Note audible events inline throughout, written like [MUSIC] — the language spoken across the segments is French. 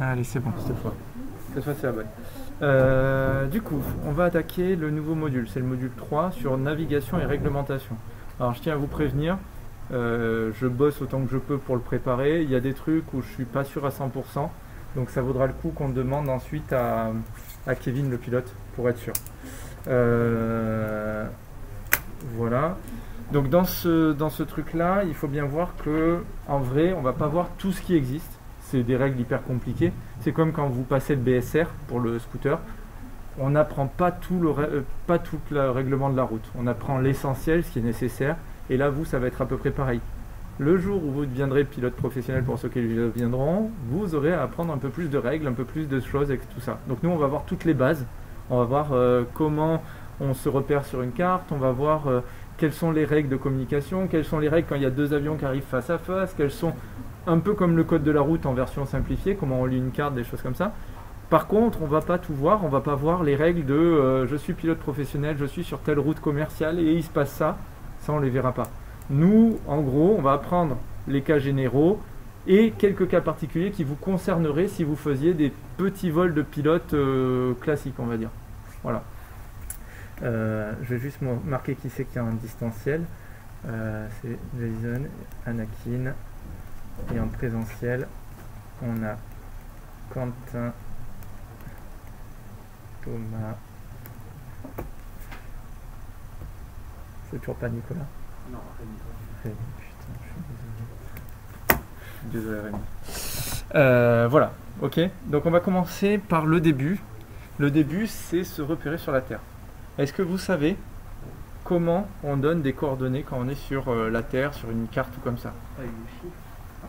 Allez, c'est bon cette fois. Cette fois, c'est la bonne. Euh, du coup, on va attaquer le nouveau module. C'est le module 3 sur navigation et réglementation. Alors, je tiens à vous prévenir. euh, je bosse autant que je peux pour le préparer. Il y a des trucs où je suis pas sûr à 100%. Donc, ça vaudra le coup qu'on demande ensuite à, à Kevin, le pilote, pour être sûr. Euh, voilà. Donc dans ce, dans ce truc-là, il faut bien voir que en vrai, on va pas voir tout ce qui existe. C'est des règles hyper compliquées. C'est comme quand vous passez le BSR pour le scooter. On n'apprend pas tout le euh, pas tout le règlement de la route. On apprend l'essentiel, ce qui est nécessaire. Et là, vous, ça va être à peu près pareil. Le jour où vous deviendrez pilote professionnel pour ceux qui le deviendront, vous aurez à apprendre un peu plus de règles, un peu plus de choses et tout ça. Donc nous, on va voir toutes les bases. On va voir euh, comment on se repère sur une carte. On va voir euh, quelles sont les règles de communication, quelles sont les règles quand il y a deux avions qui arrivent face à face, quelles sont un peu comme le code de la route en version simplifiée, comment on lit une carte, des choses comme ça. Par contre, on va pas tout voir, on va pas voir les règles de euh, je suis pilote professionnel, je suis sur telle route commerciale et il se passe ça, ça on les verra pas. Nous, en gros, on va apprendre les cas généraux et quelques cas particuliers qui vous concerneraient si vous faisiez des petits vols de pilote euh, classiques, on va dire. Voilà. Euh, je vais juste marquer qui c'est qui est en distanciel. C'est Jason, Anakin. Et en présentiel, on a Quentin, Thomas. C'est toujours pas Nicolas Non, Rémi, putain, je suis désolé. Désolé, Rémi. Euh, voilà, ok. Donc on va commencer par le début. Le début, c'est se repérer sur la Terre. Est-ce que vous savez comment on donne des coordonnées quand on est sur euh, la Terre, sur une carte ou comme ça? Avec des chiffres,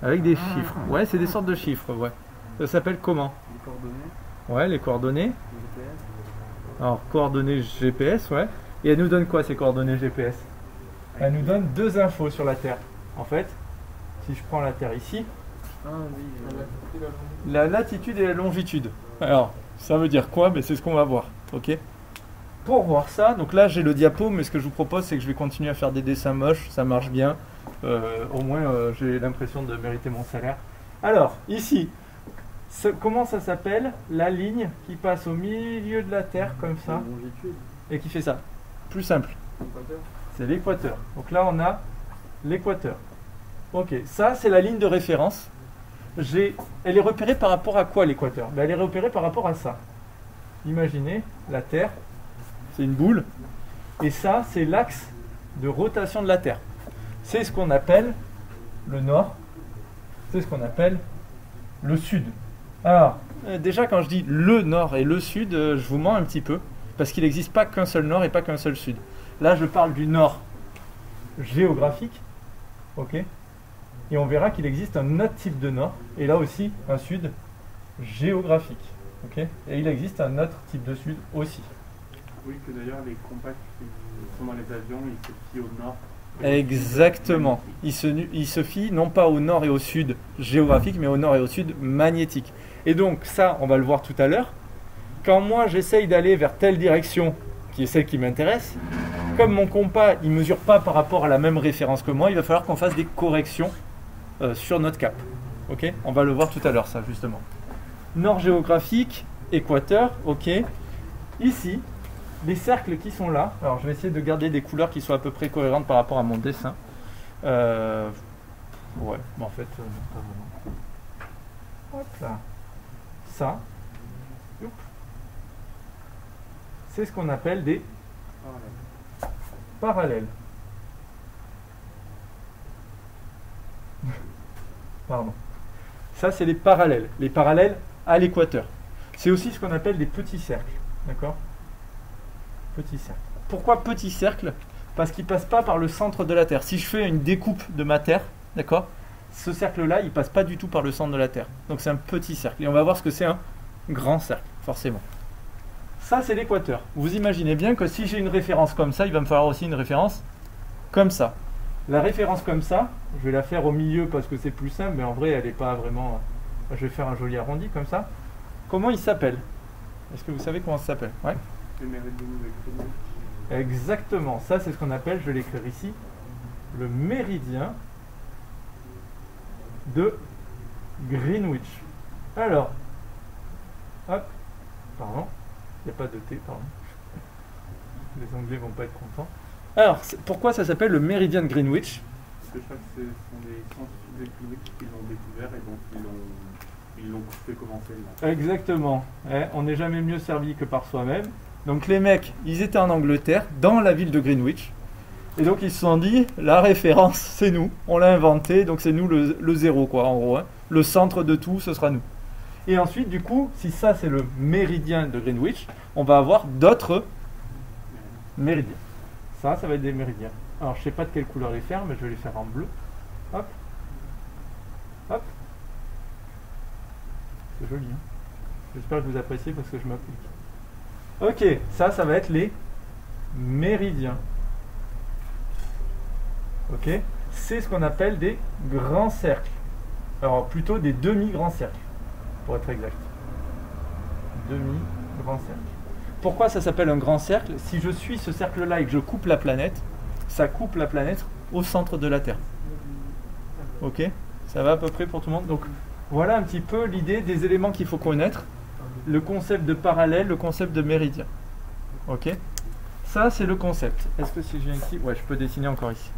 Avec des Ah. chiffres. Ouais, c'est des sortes de chiffres, ouais. Ça s'appelle comment des coordonnées, Ouais, les coordonnées. GPS. Alors, coordonnées GPS, ouais. Et elle nous donne quoi ces coordonnées GPS Elle nous donne deux infos sur la Terre. En fait, si je prends la Terre ici, Ah oui, euh, la latitude et la longitude. Alors, ça veut dire quoi? Ben, C'est ce qu'on va voir, ok? Pour voir ça, donc là j'ai le diapo, mais ce que je vous propose c'est que je vais continuer à faire des dessins moches, ça marche bien. Euh, au moins euh, j'ai l'impression de mériter mon salaire. Alors, ici, ce- comment ça s'appelle La ligne qui passe au milieu de la Terre comme ça et qui fait ça? Plus simple. C'est l'équateur. Donc là, on a l'équateur. Ok, ça, c'est la ligne de référence. Elle est repérée par rapport à quoi l'équateur? Ben, Elle est repérée par rapport à ça. Imaginez, la Terre, c'est une boule. Et ça, c'est l'axe de rotation de la Terre. C'est ce qu'on appelle le nord. C'est ce qu'on appelle le sud. Alors, euh, déjà, quand je dis le nord et le sud, euh, je vous mens un petit peu. Parce qu'il n'existe pas qu'un seul nord et pas qu'un seul sud. Là, je parle du nord géographique. Ok Et on verra qu'il existe un autre type de nord. Et là aussi, un sud géographique. Ok Et il existe un autre type de sud aussi. Oui, que d'ailleurs les compacts qui sont dans les avions, ils se fient au nord. Exactement. Il se, fie non pas au nord et au sud géographique, mais au nord et au sud magnétique. Et donc ça, on va le voir tout à l'heure. Quand moi j'essaye d'aller vers telle direction, qui est celle qui m'intéresse, comme mon compas il mesure pas par rapport à la même référence que moi, il va falloir qu'on fasse des corrections euh, sur notre cap. Ok? On va le voir tout à l'heure ça justement. Nord géographique, équateur, ok? Ici, les cercles qui sont là, alors je vais essayer de garder des couleurs qui soient à peu près cohérentes par rapport à mon dessin. Euh, ouais, mais en fait, euh. Hop là. Ça, c'est ce qu'on appelle des parallèles. [LAUGHS] Pardon. Ça, c'est les parallèles. Les parallèles à l'équateur. C'est aussi ce qu'on appelle des petits cercles. D'accord? Petits cercles. Pourquoi petits cercles Parce qu'ils ne passent pas par le centre de la Terre. Si je fais une découpe de ma Terre, d'accord? Ce cercle-là, il passe pas du tout par le centre de la Terre. Donc c'est un petit cercle. Et on va voir ce que c'est un grand cercle, forcément. Ça, c'est l'équateur. Vous imaginez bien que si j'ai une référence comme ça, il va me falloir aussi une référence comme ça. La référence comme ça, je vais la faire au milieu parce que c'est plus simple, mais en vrai, elle n'est pas vraiment. Je vais faire un joli arrondi comme ça. Comment il s'appelle? Est-ce que vous savez comment ça s'appelle? Ouais. Le. Exactement. Ça, c'est ce qu'on appelle, je vais l'écrire ici, le méridien de Greenwich. Alors, Hop. Pardon. Il n'y a pas de T, pardon. Les Anglais vont pas être contents. Alors, pourquoi ça s'appelle le méridien de Greenwich? Parce que je crois que ce sont des scientifiques de Greenwich qui l'ont découvert et donc ils l'ont, ils l'ont fait commencer là. Exactement. Eh, on n'est jamais mieux servi que par soi-même. Donc les mecs, ils étaient en Angleterre, dans la ville de Greenwich. Et donc ils se sont dit, la référence, c'est nous. On l'a inventé, donc c'est nous le, zéro, quoi, en gros. hein. Le centre de tout, ce sera nous. Et ensuite, du coup, si ça c'est le méridien de Greenwich, on va avoir d'autres méridiens. Ça, ça va être des méridiens. Alors je sais pas de quelle couleur les faire, mais je vais les faire en bleu. Hop. Hop. C'est joli, hein J'espère que vous appréciez parce que je m'applique. Ok, ça, ça va être les méridiens. Ok C'est ce qu'on appelle des grands cercles. Alors plutôt des demi-grands cercles, pour être exact. Demi-grands cercles. Pourquoi ça s'appelle un grand cercle? Si je suis ce cercle-là et que je coupe la planète, ça coupe la planète au centre de la Terre. Ok? Ça va à peu près pour tout le monde? Donc voilà un petit peu l'idée des éléments qu'il faut connaître. Le concept de parallèle, le concept de méridien. Ok? Ça, c'est le concept. Est-ce que si je viens ici, ouais, je peux dessiner encore ici.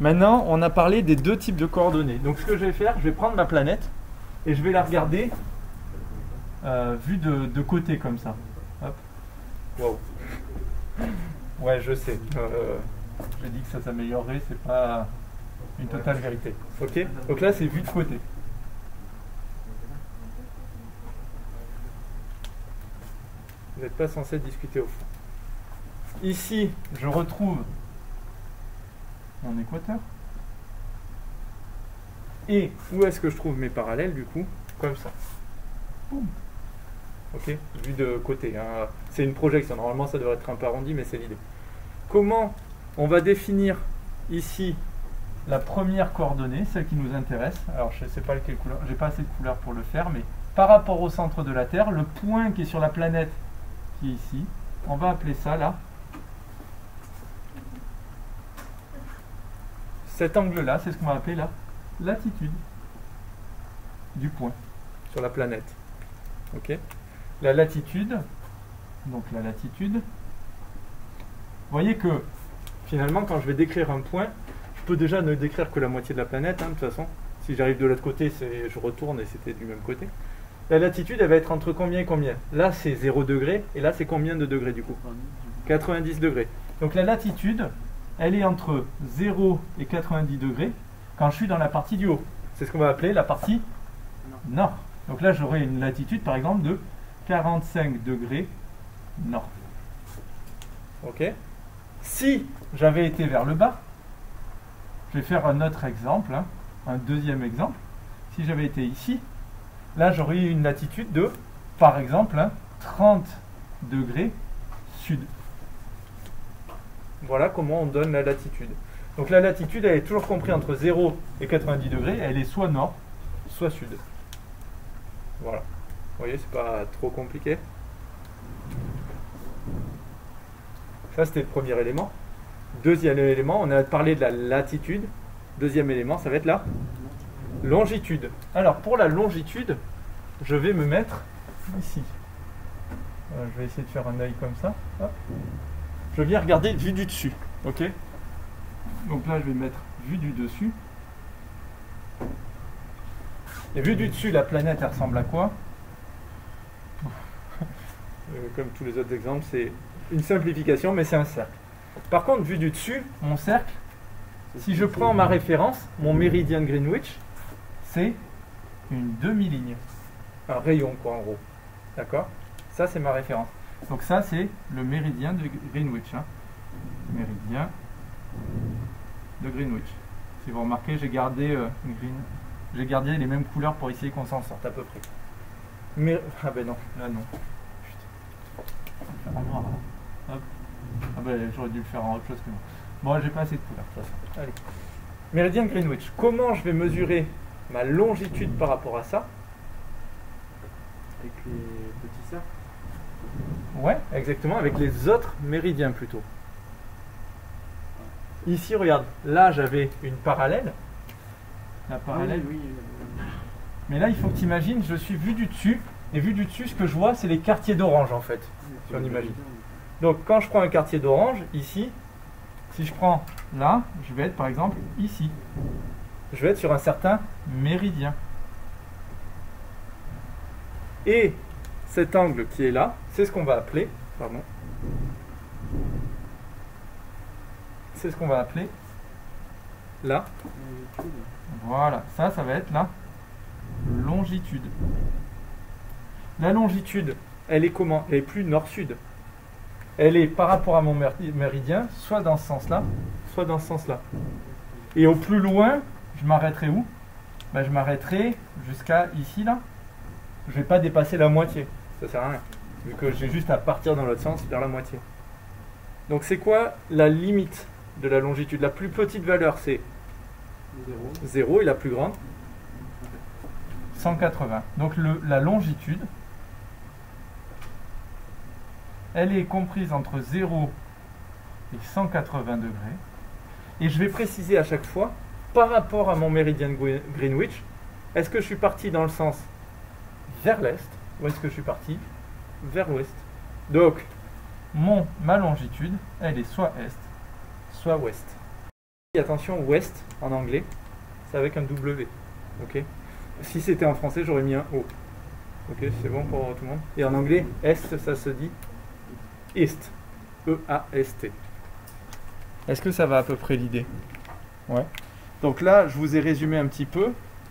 Maintenant, on a parlé des deux types de coordonnées. Donc, ce que je vais faire, je vais prendre ma planète et je vais la regarder euh, vue de, de côté comme ça. Hop. Wow. Ouais, je sais. Euh, J'ai dit que ça s'améliorerait, c'est pas une totale vérité. Ok? Donc là, c'est vu de côté. Vous n'êtes pas censé discuter au fond. Ici, je retrouve mon équateur. Et où est-ce que je trouve mes parallèles du coup? Comme ça. Boum. Ok Vu de côté. hein. C'est une projection. Normalement, ça devrait être un peu arrondi, mais c'est l'idée. Comment on va définir ici la première coordonnée, celle qui nous intéresse? Alors, je ne sais pas quelle couleur. J'ai pas assez de couleurs pour le faire, mais par rapport au centre de la Terre, le point qui est sur la planète ici, on va appeler ça là. Cet angle-là, c'est ce qu'on va appeler la latitude du point sur la planète. Ok La latitude, donc la latitude. Voyez que finalement, quand je vais décrire un point, je peux déjà ne décrire que la moitié de la planète, hein, de toute façon. Si j'arrive de l'autre côté, je retourne et c'était du même côté. La latitude, elle va être entre combien et combien? Là, c'est 0 degré, et là, c'est combien de degrés du coup? 90 degrés. Donc la latitude, elle est entre 0 et 90 degrés quand je suis dans la partie du haut. C'est ce qu'on va appeler la partie nord. Donc là, j'aurai une latitude, par exemple, de 45 degrés nord. Ok? Si j'avais été vers le bas, je vais faire un autre exemple, hein, un deuxième exemple. Si j'avais été ici, là, j'aurais eu une latitude de, par exemple, hein, 30 degrés sud. Voilà comment on donne la latitude. Donc la latitude, elle est toujours comprise entre 0 et 90 degrés. Elle est soit nord, soit sud. Voilà. Vous voyez, c'est pas trop compliqué. Ça, c'était le premier élément. Deuxième élément, on a parlé de la latitude. Deuxième élément, ça va être la longitude. Alors, pour la longitude, je vais me mettre ici. Je vais essayer de faire un œil comme ça. Je viens regarder vue du dessus. Ok? Donc là, je vais mettre vue du dessus. Et vue du dessus, la planète, elle ressemble à quoi? [LAUGHS] Euh, Comme tous les autres exemples, c'est une simplification, mais c'est un cercle. Par contre, vue du dessus, mon cercle, si je prends ma référence, mon méridien de Greenwich, c'est une demi-ligne. Un rayon, quoi, en gros. D'accord? Ça, c'est ma référence. Donc ça, c'est le méridien de Greenwich. hein. Méridien de Greenwich. Si vous remarquez, j'ai gardé, euh, j'ai gardé les mêmes couleurs pour essayer qu'on s'en sorte à peu près. Mais... Ah ben non, là non. Hop. Ah ben j'aurais dû le faire en autre chose que non. Bon, j'ai pas assez de couleurs de toute façon. Allez. Méridien de Greenwich. Comment je vais mesurer ma longitude par rapport à ça? Avec les petits cercles. Ouais, exactement, avec les autres méridiens plutôt. Ici, regarde, là j'avais une parallèle. La parallèle, Oui, oui. Mais là, il faut que tu imagines, je suis vu du dessus Et vu du dessus, ce que je vois, c'est les quartiers d'orange en fait, si on imagine. Donc quand je prends un quartier d'orange, ici, si je prends là, je vais être par exemple ici. Je vais être sur un certain méridien. Et cet angle qui est là, c'est ce qu'on va appeler, pardon, c'est ce qu'on va appeler là. Voilà, ça, ça va être la longitude. La longitude, elle est comment? Elle est plus nord-sud. Elle est par rapport à mon méridien, soit dans ce sens-là, soit dans ce sens-là. Et au plus loin, je m'arrêterai où? Ben, Je m'arrêterai jusqu'à ici, là. Je ne vais pas dépasser la moitié. Ça sert à rien. Vu que j'ai juste à partir dans l'autre sens vers la moitié. Donc c'est quoi la limite de la longitude? La plus petite valeur, c'est 0. et la plus grande? 180. Donc la longitude, elle est comprise entre 0 et 180 degrés. Et je vais préciser à chaque fois, par rapport à mon méridien de Greenwich, est-ce que je suis parti dans le sens vers l'est ou est-ce que je suis parti vers l'ouest Donc, mon, ma longitude, elle est soit est, soit ouest. attention, ouest en anglais, c'est avec un W. Ok? Si c'était en français, j'aurais mis un O. Ok, c'est bon pour tout le monde? Et en anglais, est, ça se dit East. E-A-S-T. Est-ce que ça va à peu près l'idée? Ouais. Donc là, je vous ai résumé un petit peu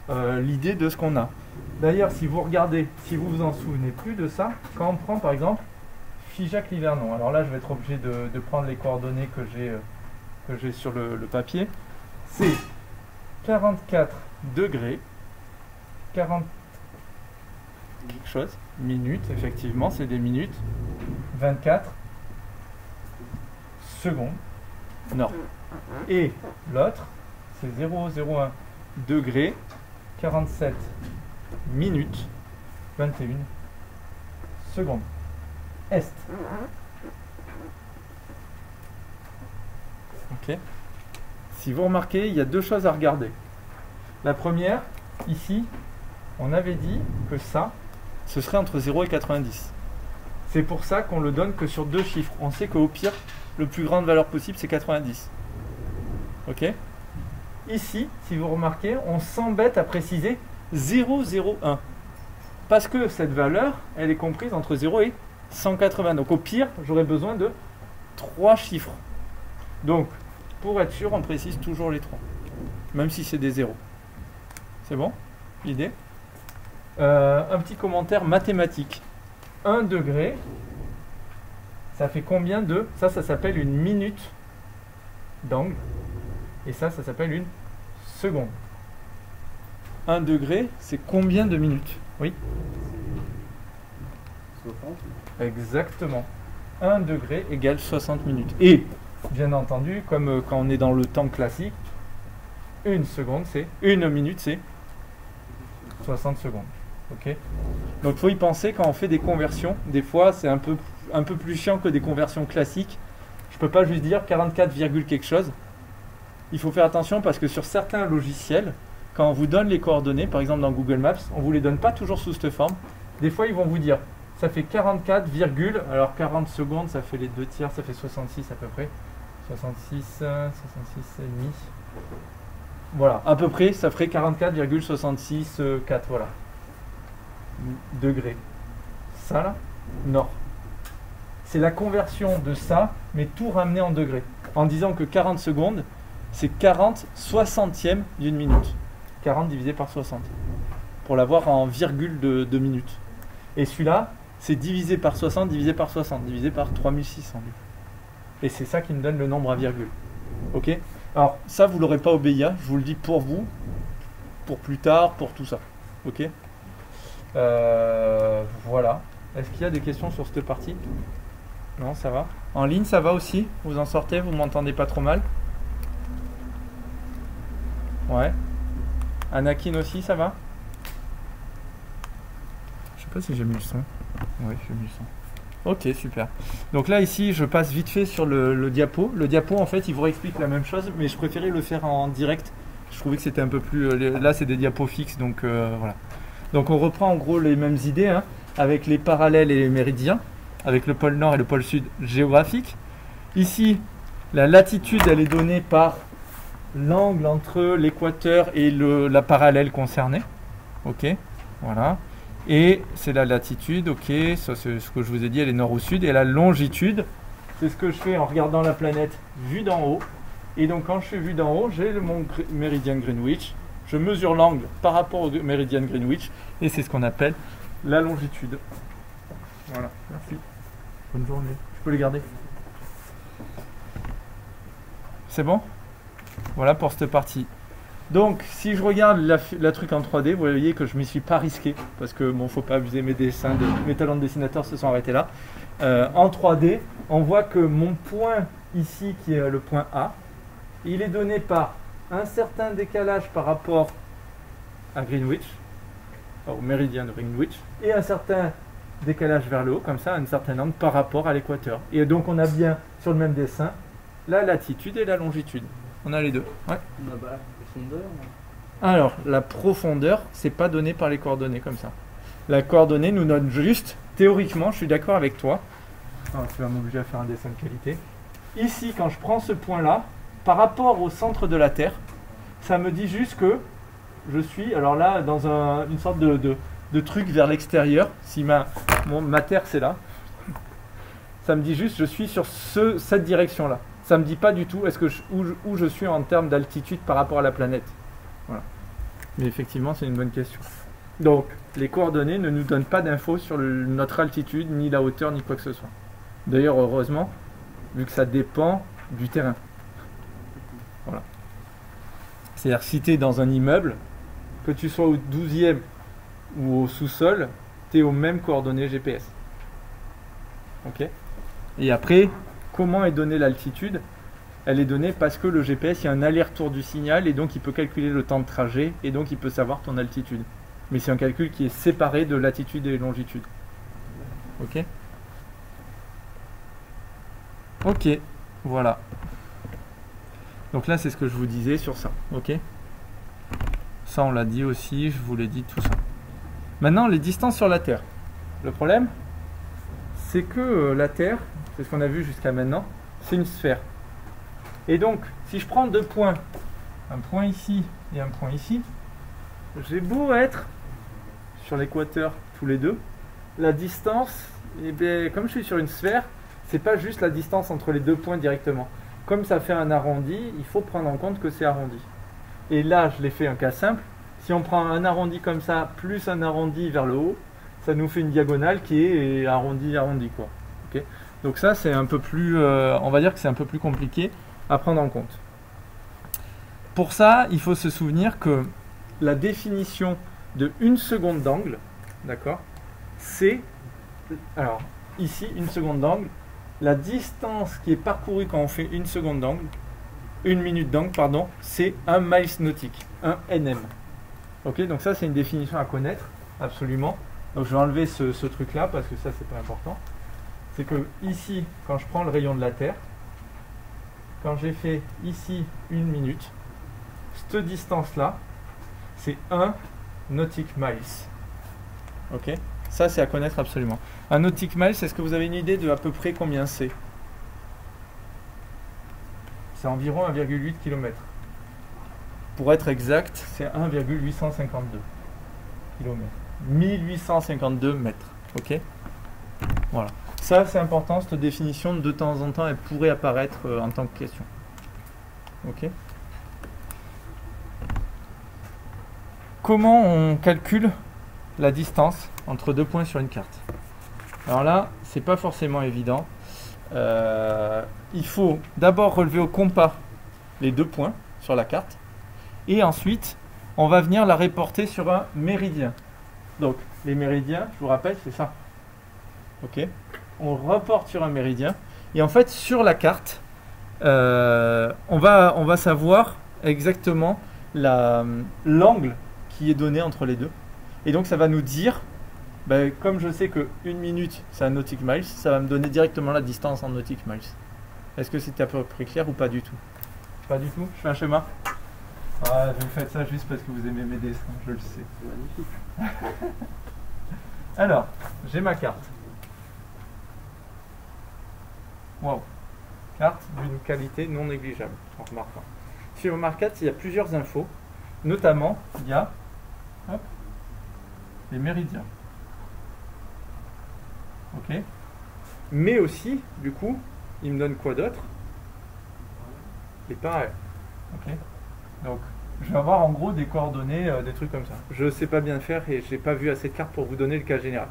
euh, l'idée de ce qu'on a. D'ailleurs, si vous regardez, si vous vous en souvenez plus de ça, quand on prend par exemple Figeac Livernon, alors là je vais être obligé de, prendre les coordonnées que j'ai euh, sur le, papier, c'est 44 degrés, 40 quelque chose, minutes, effectivement, c'est des minutes, 24 secondes. Nord. Et l'autre, c'est 0,01 degrés, 47 minutes 21 secondes. Est. Ok. Si vous remarquez, il y a deux choses à regarder. La première, ici, on avait dit que ça, ce serait entre 0 et 90. C'est pour ça qu'on le donne que sur deux chiffres. On sait qu'au pire, le plus grande valeur possible, c'est 90. Ok? Ici, si vous remarquez, on s'embête à préciser 0,01. Parce que cette valeur, elle est comprise entre 0 et 180. Donc au pire, j'aurais besoin de 3 chiffres. Donc, pour être sûr, on précise toujours les 3. Même si c'est des zéros. C'est bon L'idée? Euh, Un petit commentaire mathématique. 1 degré, ça fait combien de... Ça, ça s'appelle une minute d'angle. Et ça, ça s'appelle une seconde. 1 degré, c'est combien de minutes Oui 60 Exactement. 1 degré égale 60 minutes. Et, bien entendu, comme euh, quand on est dans le temps classique, une seconde, c'est... Une minute, c'est 60 secondes. Ok Donc il faut y penser quand on fait des conversions. Des fois, c'est un peu, un peu plus chiant que des conversions classiques. Je ne peux pas juste dire 44, quelque chose. Il faut faire attention parce que sur certains logiciels, quand on vous donne les coordonnées, par exemple dans Google Maps, on ne vous les donne pas toujours sous cette forme. Des fois, ils vont vous dire, ça fait 44, alors 40 secondes, ça fait les deux tiers, ça fait 66 à peu près. 66, 66 et demi. Voilà, à peu près, ça ferait 44,66, 4, voilà. Degrés. Ça là, nord. C'est la conversion de ça, mais tout ramené en degrés. En disant que 40 secondes, c'est 40 soixantièmes d'une minute. 40 divisé par 60. Pour l'avoir en virgule de, de minutes. Et celui-là, c'est divisé par 60, divisé par 60, divisé par 3600. Et c'est ça qui me donne le nombre à virgule. Ok? Alors, ça, vous l'aurez pas au BIA, je vous le dis pour vous, pour plus tard, pour tout ça. Ok? Euh, Voilà. Est-ce qu'il y a des questions sur cette partie? Non, ça va. En ligne, ça va aussi? Vous en sortez? Vous m'entendez pas trop mal? Ouais. Anakin aussi, ça va? Je sais pas si j'ai mis le son. Oui, j'ai mis le son. Ok, super. Donc là, ici, je passe vite fait sur le, diapo. Le diapo, en fait, il vous réexplique la même chose, mais je préférais le faire en direct. Je trouvais que c'était un peu plus... Euh, là, c'est des diapos fixes, donc euh, voilà. Donc on reprend en gros les mêmes idées. Hein. avec les parallèles et les méridiens, avec le pôle nord et le pôle sud géographique. Ici, la latitude, elle est donnée par l'angle entre l'équateur et le, la parallèle concernée. Ok, voilà. Et c'est la latitude, ok, ça c'est ce que je vous ai dit, elle est nord ou sud. Et la longitude, c'est ce que je fais en regardant la planète vue d'en haut. Et donc quand je suis vu d'en haut, j'ai mon méridien Greenwich. Je mesure l'angle par rapport au méridien Greenwich. Et c'est ce qu'on appelle la longitude. Voilà, merci. Bonne journée. Je peux les garder? C'est bon? Voilà pour cette partie. Donc, si je regarde la, truc en 3D, vous voyez que je m'y suis pas risqué parce que bon, faut pas abuser mes dessins, de, mes talents de dessinateur se sont arrêtés là. Euh, en 3D, on voit que mon point ici, qui est le point A, il est donné par un certain décalage par rapport à Greenwich, au méridien de Greenwich, et un certain décalage vers le haut, comme ça, un certain angle par rapport à l'équateur. Et donc, on a bien sur le même dessin la latitude et la longitude. On a les deux. Ouais. Profondeur. Alors, la profondeur, c'est pas donné par les coordonnées comme ça. La coordonnée nous donne juste, théoriquement, je suis d'accord avec toi. Ah, tu vas m'obliger à faire un dessin de qualité. Ici, quand je prends ce point-là, par rapport au centre de la Terre, ça me dit juste que je suis, alors là, dans un- une sorte de, de- de truc vers l'extérieur. Si ma, mon- ma Terre, c'est là, ça me dit juste, je suis sur ce, cette direction-là. Ça me dit pas du tout est-ce que où, je, suis en termes d'altitude par rapport à la planète. Mais effectivement, c'est une bonne question. Donc, les coordonnées ne nous donnent pas d'infos sur notre altitude, ni la hauteur, ni quoi que ce soit. D'ailleurs, heureusement, vu que ça dépend du terrain. Voilà. C'est-à-dire, si tu es dans un immeuble, que tu sois au 12e ou au sous-sol, tu es aux mêmes coordonnées GPS. Ok? Et après, comment est donnée l'altitude elle est donnée parce que le GPS, il y a un aller-retour du signal et donc il peut calculer le temps de trajet et donc il peut savoir ton altitude. Mais c'est un calcul qui est séparé de latitude et longitude. Ok? Ok, voilà. Donc là, c'est ce que je vous disais sur ça. Ok? Ça, on l'a dit aussi, je vous l'ai dit, tout ça. Maintenant, les distances sur la Terre. Le problème, c'est que euh, la Terre, c'est ce qu'on a vu jusqu'à maintenant, c'est une sphère. Et donc, si je prends deux points, un point ici et un point ici, j'ai beau être sur l'équateur tous les deux, la distance, eh comme je suis sur une sphère, c'est pas juste la distance entre les deux points directement. Comme ça fait un arrondi, il faut prendre en compte que c'est arrondi. Et là, je l'ai fait un cas simple. Si on prend un arrondi comme ça, plus un arrondi vers le haut, ça nous fait une diagonale qui est arrondi, arrondi quoi. Donc ça, c'est un peu plus, euh, on va dire que c'est un peu plus compliqué à prendre en compte. Pour ça, il faut se souvenir que la définition de une seconde d'angle, d'accord, c'est, alors ici, une seconde d'angle, la distance qui est parcourue quand on fait une seconde d'angle, une minute d'angle, pardon, c'est un miles nautique, un NM. Ok, donc ça c'est une définition à connaître, absolument. Donc je vais enlever ce, ce truc-là parce que ça c'est pas important. C'est que ici, quand je prends le rayon de la Terre, quand j'ai fait ici une minute, cette distance-là, c'est 1 nautic miles. Ok? Ça, c'est à connaître absolument. Un nautic mile, est-ce que vous avez une idée de à peu près combien c'est? C'est environ 1,8 km. Pour être exact, c'est 1,852 km. 1852 mètres. Ok? Voilà. Ça, c'est important, cette définition, de temps en temps, elle pourrait apparaître euh, en tant que question. Ok Comment on calcule la distance entre deux points sur une carte? Alors là, c'est pas forcément évident. Euh, il faut d'abord relever au compas les deux points sur la carte et ensuite on va venir la reporter sur un méridien. Donc les méridiens, je vous rappelle, c'est ça. Ok? On reporte sur un méridien et en fait sur la carte, euh, on, va, on va savoir exactement la- l'angle qui est donné entre les deux. Et donc ça va nous dire, ben, comme je sais que une minute c'est un nautic miles, ça va me donner directement la distance en nautic miles. Est-ce que c'était à peu près clair ou pas du tout? Pas du tout Je fais un schéma Ah, vous faites ça juste parce que vous aimez mes dessins, je le sais. C'est magnifique. [LAUGHS] Alors, j'ai ma carte. Wow. Carte d'une qualité non négligeable, en remarquant. Sur ma carte, il y a plusieurs infos. Notamment, il y a les méridiens. Ok Mais aussi, du coup, il me donne quoi d'autre? Les parallèles. Ok Donc, je vais avoir en gros des coordonnées, euh, des trucs comme ça. Je ne sais pas bien faire et je n'ai pas vu assez de cartes pour vous donner le cas général.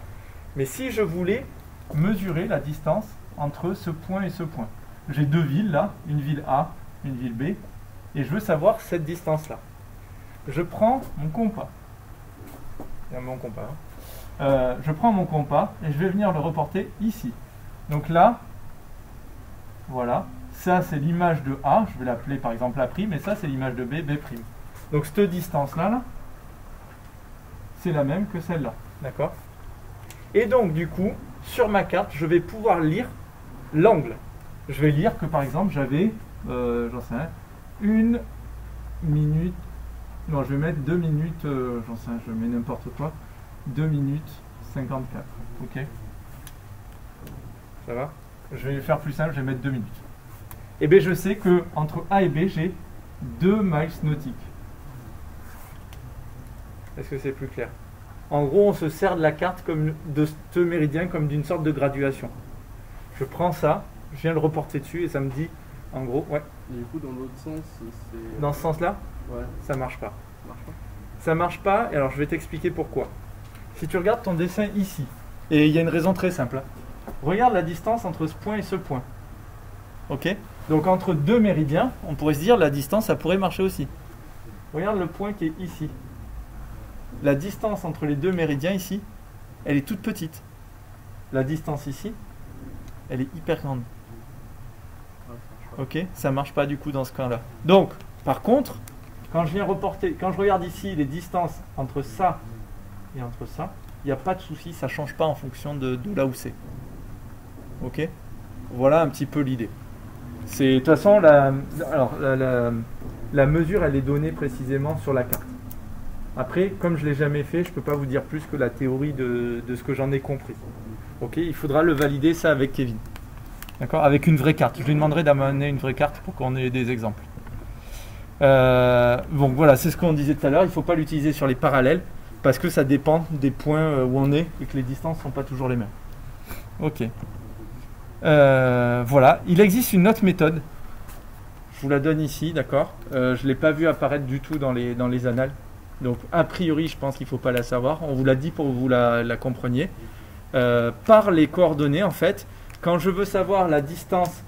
Mais si je voulais mesurer la distance entre ce point et ce point, j'ai deux villes là, une ville A, une ville B, et je veux savoir cette distance-là. Je prends mon compas. Il y a mon compas. hein. Euh, je prends mon compas et je vais venir le reporter ici. Donc là, voilà, ça c'est l'image de A, je vais l'appeler par exemple A', et ça c'est l'image de B, B'. Donc cette distance-là, là, c'est la même que celle-là. D'accord? Et donc du coup, sur ma carte, je vais pouvoir lire l'angle. Je vais lire que par exemple j'avais, euh, j'en sais rien, une minute, non je vais mettre deux minutes, euh, j'en sais rien, je mets n'importe quoi, 2 minutes 54. Ok? Ça va? Je vais faire plus simple, je vais mettre 2 minutes. Et bien je sais que entre A et B, j'ai 2 miles nautiques. Est-ce que c'est plus clair? En gros, on se sert de la carte comme de ce méridien comme d'une sorte de graduation. Je prends ça, je viens le reporter dessus et ça me dit, en gros, ouais, Et du coup, dans l'autre sens, c'est. dans ce sens-là, Ouais, ça marche pas. ça marche pas. Ça marche pas, et alors je vais t'expliquer pourquoi. Si tu regardes ton dessin ici, et il y a une raison très simple, hein. regarde la distance entre ce point et ce point. Ok? Donc entre deux méridiens, on pourrait se dire la distance, ça pourrait marcher aussi. Regarde le point qui est ici. La distance entre les deux méridiens ici, elle est toute petite. La distance ici, elle est hyper grande. Ok, ça marche pas du coup dans ce cas-là. Donc, par contre, quand je viens reporter, quand je regarde ici les distances entre ça et entre ça, il n'y a pas de souci, ça change pas en fonction de, de là où c'est. Ok? Voilà un petit peu l'idée. C'est de toute façon la, alors, la, la- la mesure elle est donnée précisément sur la carte. Après, comme je l'ai jamais fait, je peux pas vous dire plus que la théorie de, de ce que j'en ai compris. Ok, il faudra le valider ça avec Kevin. D'accord Avec une vraie carte. Je lui demanderai d'amener une vraie carte pour qu'on ait des exemples. Euh, voilà, c'est ce qu'on disait tout à l'heure. Il ne faut pas l'utiliser sur les parallèles parce que ça dépend des points euh, où on est et que les distances ne sont pas toujours les mêmes. Ok. Euh, voilà. Il existe une autre méthode. Je vous la donne ici, d'accord? Euh, Je ne l'ai pas vue apparaître du tout dans les, dans les annales. Donc a priori, je pense qu'il ne faut pas la savoir. On vous l'a dit pour que vous la, la compreniez. Euh, par les coordonnées, en fait, quand je veux savoir la distance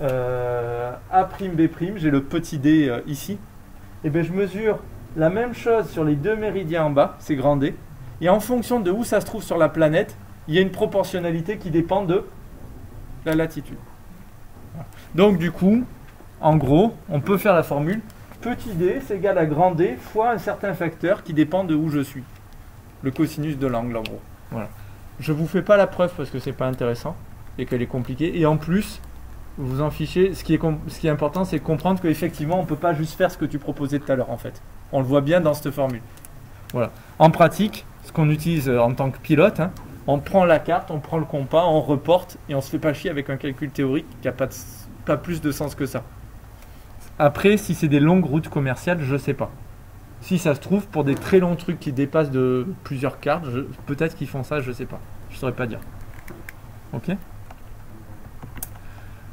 euh, A'B', j'ai le petit d euh, ici, et bien je mesure la même chose sur les deux méridiens en bas, c'est grand D, et en fonction de où ça se trouve sur la planète, il y a une proportionnalité qui dépend de la latitude. Donc du coup, en gros, on peut faire la formule petit d c'est égal à grand D fois un certain facteur qui dépend de où je suis. Le cosinus de l'angle en gros. Voilà. Je vous fais pas la preuve parce que c'est pas intéressant et qu'elle est compliquée. Et en plus, vous en fichez. Ce qui est, important, c'est comprendre qu'effectivement, on peut pas juste faire ce que tu proposais tout à l'heure en fait. On le voit bien dans cette formule. Voilà. En pratique, ce qu'on utilise euh, en tant que pilote, hein, on prend la carte, on prend le compas, on reporte et on se fait pas chier avec un calcul théorique qui a pas, pas plus de sens que ça. Après, si c'est des longues routes commerciales, je sais pas. Si ça se trouve, pour des très longs trucs qui dépassent de plusieurs cartes, peut-être qu'ils font ça, je sais pas. Je saurais pas dire. Ok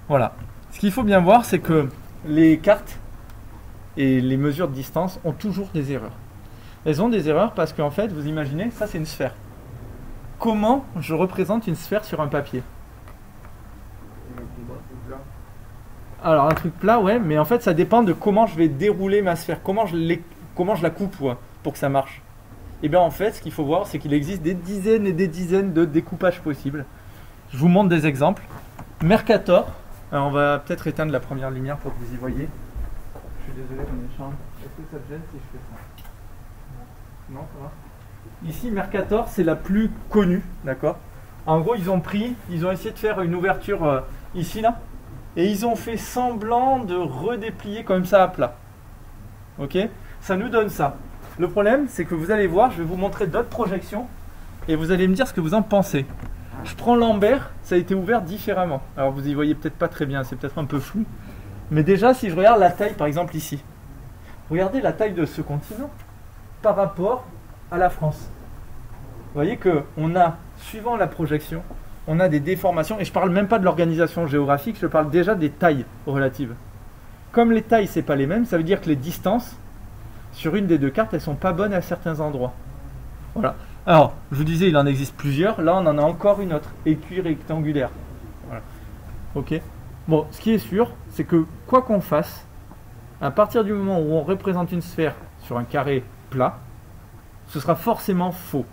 Voilà. Ce qu'il faut bien voir, c'est que les cartes et les mesures de distance ont toujours des erreurs. Elles ont des erreurs parce qu'en fait, vous imaginez, ça c'est une sphère. Comment je représente une sphère sur un papier. Alors un truc plat, ouais, mais en fait ça dépend de comment je vais dérouler ma sphère, comment je, comment je la coupe ouais, pour que ça marche? Et bien en fait, ce qu'il faut voir, c'est qu'il existe des dizaines et des dizaines de découpages possibles. Je vous montre des exemples. Mercator, alors on va peut-être éteindre la première lumière pour que vous y voyez. Je suis désolé, on est chambre. Est-ce que ça te gêne si je fais ça? Non, ça va Ici, Mercator, c'est la plus connue, d'accord? En gros, ils ont pris, ils ont essayé de faire une ouverture euh, ici, là, et ils ont fait semblant de redéplier comme ça à plat. Ok? Ça nous donne ça. Le problème, c'est que vous allez voir, je vais vous montrer d'autres projections et vous allez me dire ce que vous en pensez. Je prends Lambert, ça a été ouvert différemment. Alors vous y voyez peut-être pas très bien, c'est peut-être un peu flou. Mais déjà, si je regarde la taille, par exemple ici, regardez la taille de ce continent par rapport à la France. Vous voyez que on a, suivant la projection, on a des déformations, et je parle même pas de l'organisation géographique, je parle déjà des tailles relatives. Comme les tailles, c'est pas les mêmes, ça veut dire que les distances sur une des deux cartes, elles sont pas bonnes à certains endroits. Voilà. Alors, je vous disais, il en existe plusieurs. Là, on en a encore une autre, écui rectangulaire. Voilà. Ok. Bon, ce qui est sûr, c'est que quoi qu'on fasse, à partir du moment où on représente une sphère sur un carré plat, ce sera forcément faux.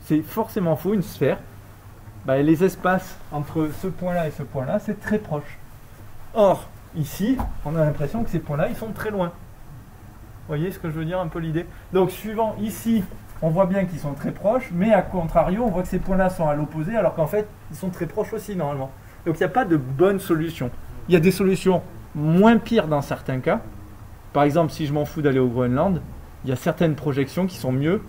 C'est forcément faux, une sphère. Bah, les espaces entre ce point-là et ce point-là, c'est très proche. Or, ici, on a l'impression que ces points-là, ils sont très loin. Vous voyez ce que je veux dire, un peu l'idée? Donc, suivant ici, on voit bien qu'ils sont très proches, mais à contrario, on voit que ces points-là sont à l'opposé, alors qu'en fait, ils sont très proches aussi, normalement. Donc, il n'y a pas de bonne solution. Il y a des solutions moins pires dans certains cas. Par exemple, si je m'en fous d'aller au Groenland, il y a certaines projections qui sont mieux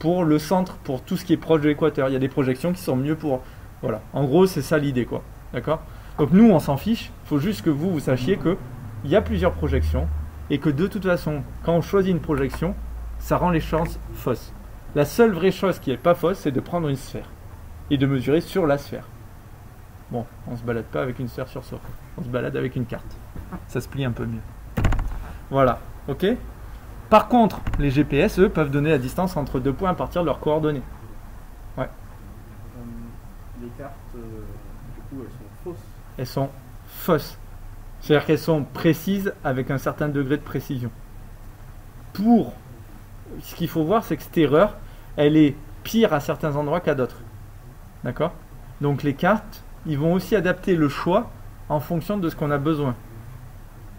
pour le centre, pour tout ce qui est proche de l'équateur. Il y a des projections qui sont mieux pour. Voilà. En gros, c'est ça l'idée, quoi. D'accord? Donc nous, on s'en fiche. Il faut juste que vous, vous sachiez que il y a plusieurs projections et que de toute façon, quand on choisit une projection, ça rend les chances fausses. La seule vraie chose qui n'est pas fausse, c'est de prendre une sphère et de mesurer sur la sphère. Bon, on se balade pas avec une sphère sur soi. On se balade avec une carte. Ça se plie un peu mieux. Voilà, ok? Par contre, les GPS, eux, peuvent donner la distance entre deux points à partir de leurs coordonnées. Euh, les cartes, euh, du coup, elles sont fausses. Elles sont fausses. C'est-à-dire qu'elles sont précises avec un certain degré de précision. Pour. Ce qu'il faut voir, c'est que cette erreur, elle est pire à certains endroits qu'à d'autres. D'accord? Donc les cartes, ils vont aussi adapter le choix en fonction de ce qu'on a besoin.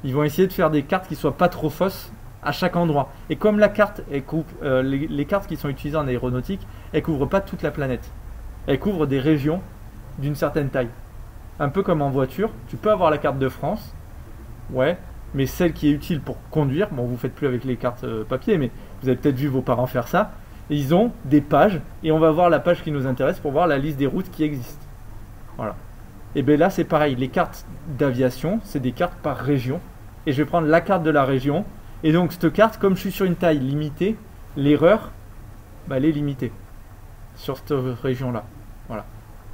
Ils vont essayer de faire des cartes qui soient pas trop fausses à chaque endroit. Et comme la carte, euh, les, les cartes qui sont utilisées en aéronautique, elles couvrent pas toute la planète. Elles couvrent des régions d'une certaine taille. Un peu comme en voiture, tu peux avoir la carte de France, ouais, mais celle qui est utile pour conduire, bon, vous faites plus avec les cartes euh, papier, mais vous avez peut-être vu vos parents faire ça. Ils ont des pages, et on va voir la page qui nous intéresse pour voir la liste des routes qui existent. Voilà. Et bien là, c'est pareil. Les cartes d'aviation, c'est des cartes par région. Et je vais prendre la carte de la région. Et donc, cette carte, comme je suis sur une taille limitée, l'erreur, bah, elle est limitée sur cette région-là. Voilà.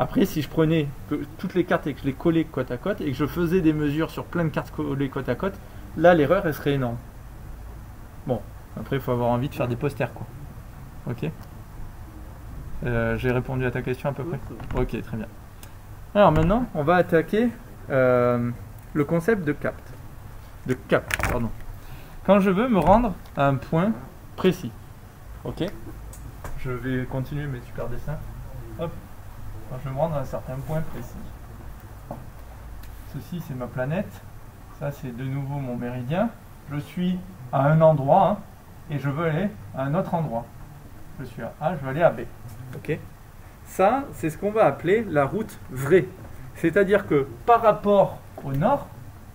Après, si je prenais toutes les cartes et que je les collais côte à côte et que je faisais des mesures sur plein de cartes collées côte à côte, là, l'erreur, elle serait énorme. Bon, après, il faut avoir envie de faire des posters, quoi. Ok Euh, J'ai répondu à ta question à peu près Ok, très bien. Alors maintenant, on va attaquer euh, le concept de cap. De cap, pardon. Quand je veux me rendre à un point précis. Ok Je vais continuer mes super dessins. Hop. Je veux me rendre à un certain point précis. Ceci, c'est ma planète. Ça, c'est de nouveau mon méridien. Je suis à un endroit hein, et je veux aller à un autre endroit. Je suis à A, je veux aller à B. Ok ça, c'est ce qu'on va appeler la route vraie. C'est-à-dire que par rapport au nord,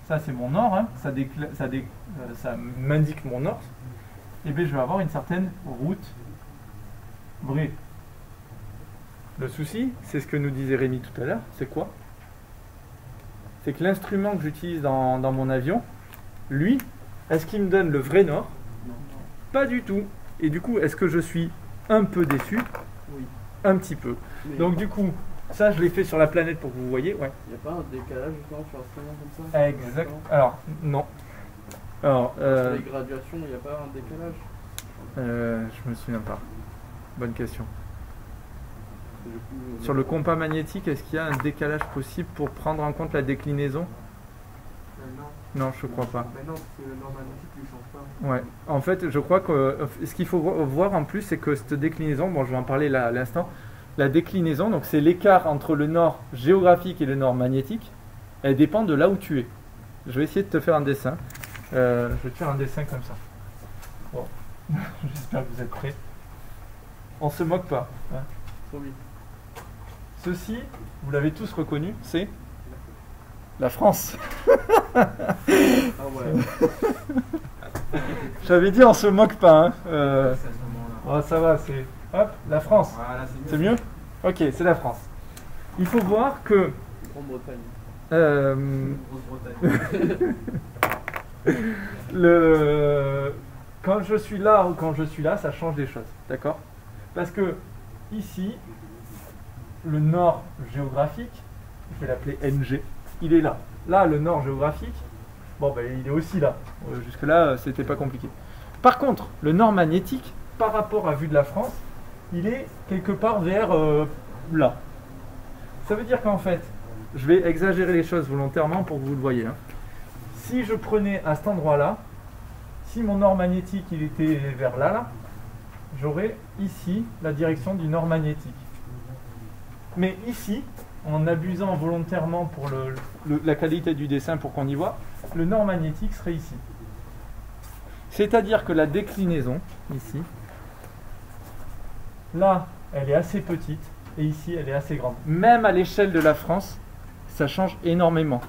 ça c'est mon nord, hein, ça, euh, ça m'indique mon nord, et bien je vais avoir une certaine route vraie. Le souci, c'est ce que nous disait Rémi tout à l'heure, c'est quoi? C'est que l'instrument que j'utilise dans, dans mon avion, lui, est-ce qu'il me donne le vrai nord? Non. Pas du tout. Et du coup, est-ce que je suis un peu déçu? Oui. Un petit peu. Mais Donc du coup, ça je l'ai fait sur la planète pour que vous voyez. Ouais. il n'y a pas un décalage justement sur l'instrument comme ça? Exact. Alors non. Alors Sur euh, les graduations, il n'y a pas un décalage? euh, je me souviens pas. Bonne question. Parce que du coup, on Sur le compas magnétique, est-ce qu'il y a un décalage possible pour prendre en compte la déclinaison Euh, non. Non, je crois pas. Mais non, parce que le nord magnétique lui change pas. Ouais. En fait, je crois que euh, ce qu'il faut vo- voir en plus, c'est que cette déclinaison, bon, je vais en parler là à l'instant. La déclinaison, donc c'est l'écart entre le nord géographique et le nord magnétique. Elle dépend de là où tu es. Je vais essayer de te faire un dessin. Euh, je vais te faire un dessin comme ça. Bon. [LAUGHS] J'espère que vous êtes prêts. On se moque pas. hein. Trop vite. Ceci, vous l'avez tous reconnu, c'est la France. Ah ouais. [LAUGHS] J'avais dit on se moque pas. Hein. Euh, oh, ça va, c'est Hop, la France. Voilà, C'est mieux Ok, c'est la France. Il faut voir que Grande-Bretagne. euh, Grosse-Bretagne. [LAUGHS] le quand je suis là ou quand je suis là, ça change des choses, d'accord? Parce que ici, le nord géographique, je vais l'appeler NG, il est là. Là, le nord géographique, bon ben il est aussi là. Euh, Jusque-là, euh, c'était pas compliqué. Par contre, le nord magnétique, par rapport à vue de la France, il est quelque part vers euh, là. Ça veut dire qu'en fait, je vais exagérer les choses volontairement pour que vous le voyez. hein. Si je prenais à cet endroit-là, si mon nord magnétique il était vers là, là j'aurais ici la direction du nord magnétique. Mais ici, en abusant volontairement pour la qualité du dessin pour qu'on y voit, le nord magnétique serait ici. C'est-à-dire que la déclinaison, ici, là, elle est assez petite, et ici, elle est assez grande. Même à l'échelle de la France, ça change énormément.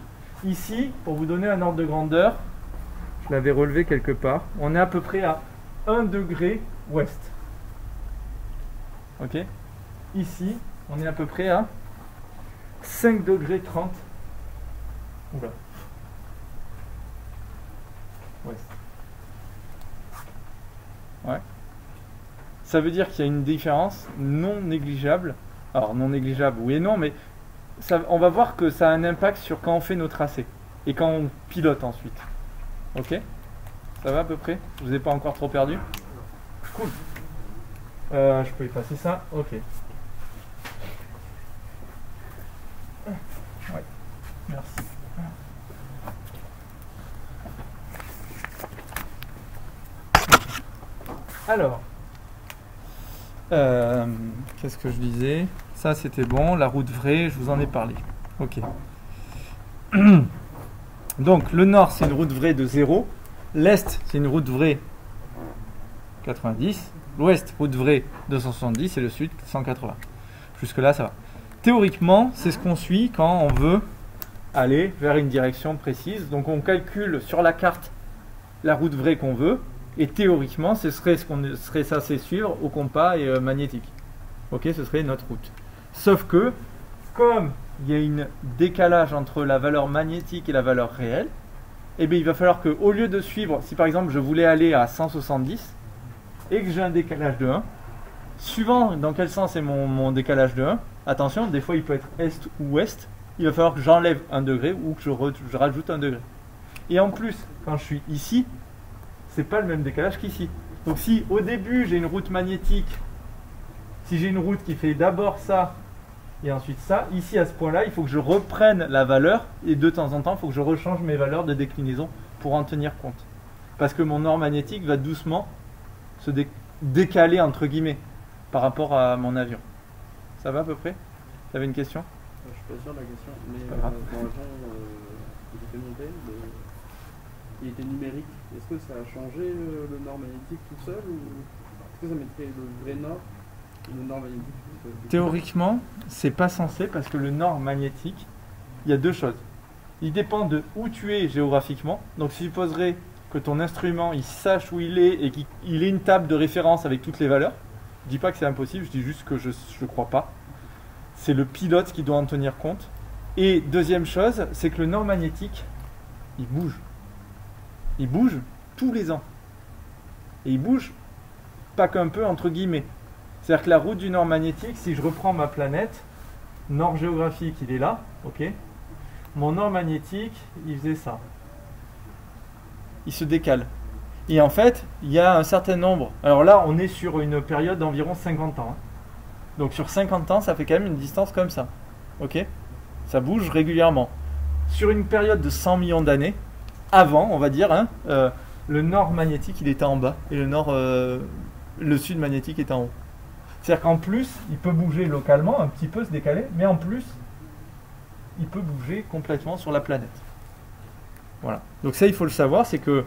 Ici, pour vous donner un ordre de grandeur, je l'avais relevé quelque part, on est à peu près à 1 degré ouest. Ok? Ici, on est à peu près à 5 degrés 30. Oula. Ouest. Ouais. Ça veut dire qu'il y a une différence non négligeable. Alors non négligeable, oui et non, mais on va voir que ça a un impact sur quand on fait nos tracés et quand on pilote ensuite. Ok? Ça va à peu près? Je vous ai pas encore trop perdu? Cool. Euh, je peux effacer ça? Ok. Ouais. Merci. Alors, euh, qu'est-ce que je disais? Ça, c'était bon. La route vraie, je vous en ai parlé. Ok. [CLEARS THROAT] Donc, le nord, c'est une route vraie de 0. L'est, c'est une route vraie 90. L'ouest, route vraie 270. Et le sud, 180. Jusque-là, ça va. Théoriquement, c'est ce qu'on suit quand on veut aller vers une direction précise. Donc, on calcule sur la carte la route vraie qu'on veut. Et théoriquement, ce serait ce qu'on serait censé suivre au compas et euh, magnétique. Ok, ce serait notre route. Sauf que, comme il y a un décalage entre la valeur magnétique et la valeur réelle, eh bien, il va falloir que, au lieu de suivre, si par exemple je voulais aller à 170 et que j'ai un décalage de 1, suivant dans quel sens est mon, mon décalage de 1, attention, des fois il peut être est ou ouest, il va falloir que j'enlève un degré ou que je, rajoute un degré. Et en plus, quand je suis ici, c'est pas le même décalage qu'ici. Donc si au début j'ai une route magnétique, si j'ai une route qui fait d'abord ça et ensuite ça, ici à ce point-là, il faut que je reprenne la valeur et de temps en temps, il faut que je rechange mes valeurs de déclinaison pour en tenir compte. Parce que mon nord magnétique va doucement se dé- décaler entre guillemets par rapport à mon avion. Ça va à peu près? Tu avais une question? Pas sûr de la question, mais euh, dans l'avion euh, le- il était numérique. Est-ce que ça a changé euh, le nord magnétique tout seul ou est-ce que ça mettrait le vrai nord et le nord magnétique tout seul? Théoriquement, c'est pas censé parce que le nord magnétique, il y a deux choses. Il dépend de où tu es géographiquement. Donc, supposerait que ton instrument, il sache où il est et qu'il il ait une table de référence avec toutes les valeurs. Je dis pas que c'est impossible, je dis juste que je ne crois pas. C'est le pilote qui doit en tenir compte. Et deuxième chose, c'est que le nord magnétique, il bouge. Il bouge tous les ans. Et il bouge pas qu'un peu entre guillemets. C'est-à-dire que la route du nord magnétique, si je reprends ma planète, nord géographique, il est là, ok Mon nord magnétique, il faisait ça. Il se décale. Et en fait, il y a un certain nombre. Alors là, on est sur une période d'environ 50 ans. hein. Donc sur 50 ans, ça fait quand même une distance comme ça. Ok? Ça bouge régulièrement. Sur une période de 100 millions d'années, avant, on va dire, hein, euh, le nord magnétique, il était en bas. Et le nord, euh, le sud magnétique est en haut. C'est-à-dire qu'en plus, il peut bouger localement, un petit peu se décaler, mais en plus, il peut bouger complètement sur la planète. Voilà. Donc ça, il faut le savoir, c'est que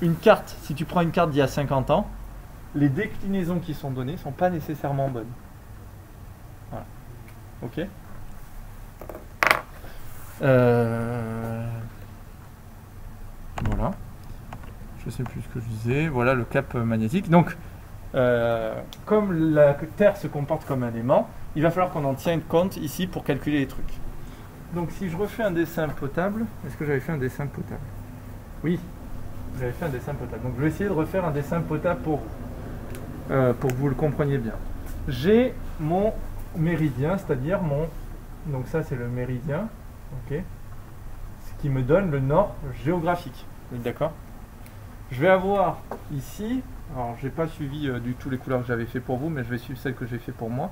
une carte, si tu prends une carte d'il y a 50 ans, les déclinaisons qui sont données ne sont pas nécessairement bonnes. Ok Euh, Voilà. Je sais plus ce que je disais. Voilà le cap magnétique. Donc, euh, comme la Terre se comporte comme un aimant, il va falloir qu'on en tienne compte ici pour calculer les trucs. Donc si je refais un dessin potable, est-ce que j'avais fait un dessin potable? Oui, j'avais fait un dessin potable. Donc je vais essayer de refaire un dessin potable pour, euh, pour que vous le compreniez bien. J'ai mon méridien, c'est-à-dire mon... Donc ça c'est le méridien, ok Ce qui me donne le nord géographique. D'accord? Je vais avoir ici, alors j'ai pas suivi euh, du tout les couleurs que j'avais fait pour vous, mais je vais suivre celles que j'ai fait pour moi.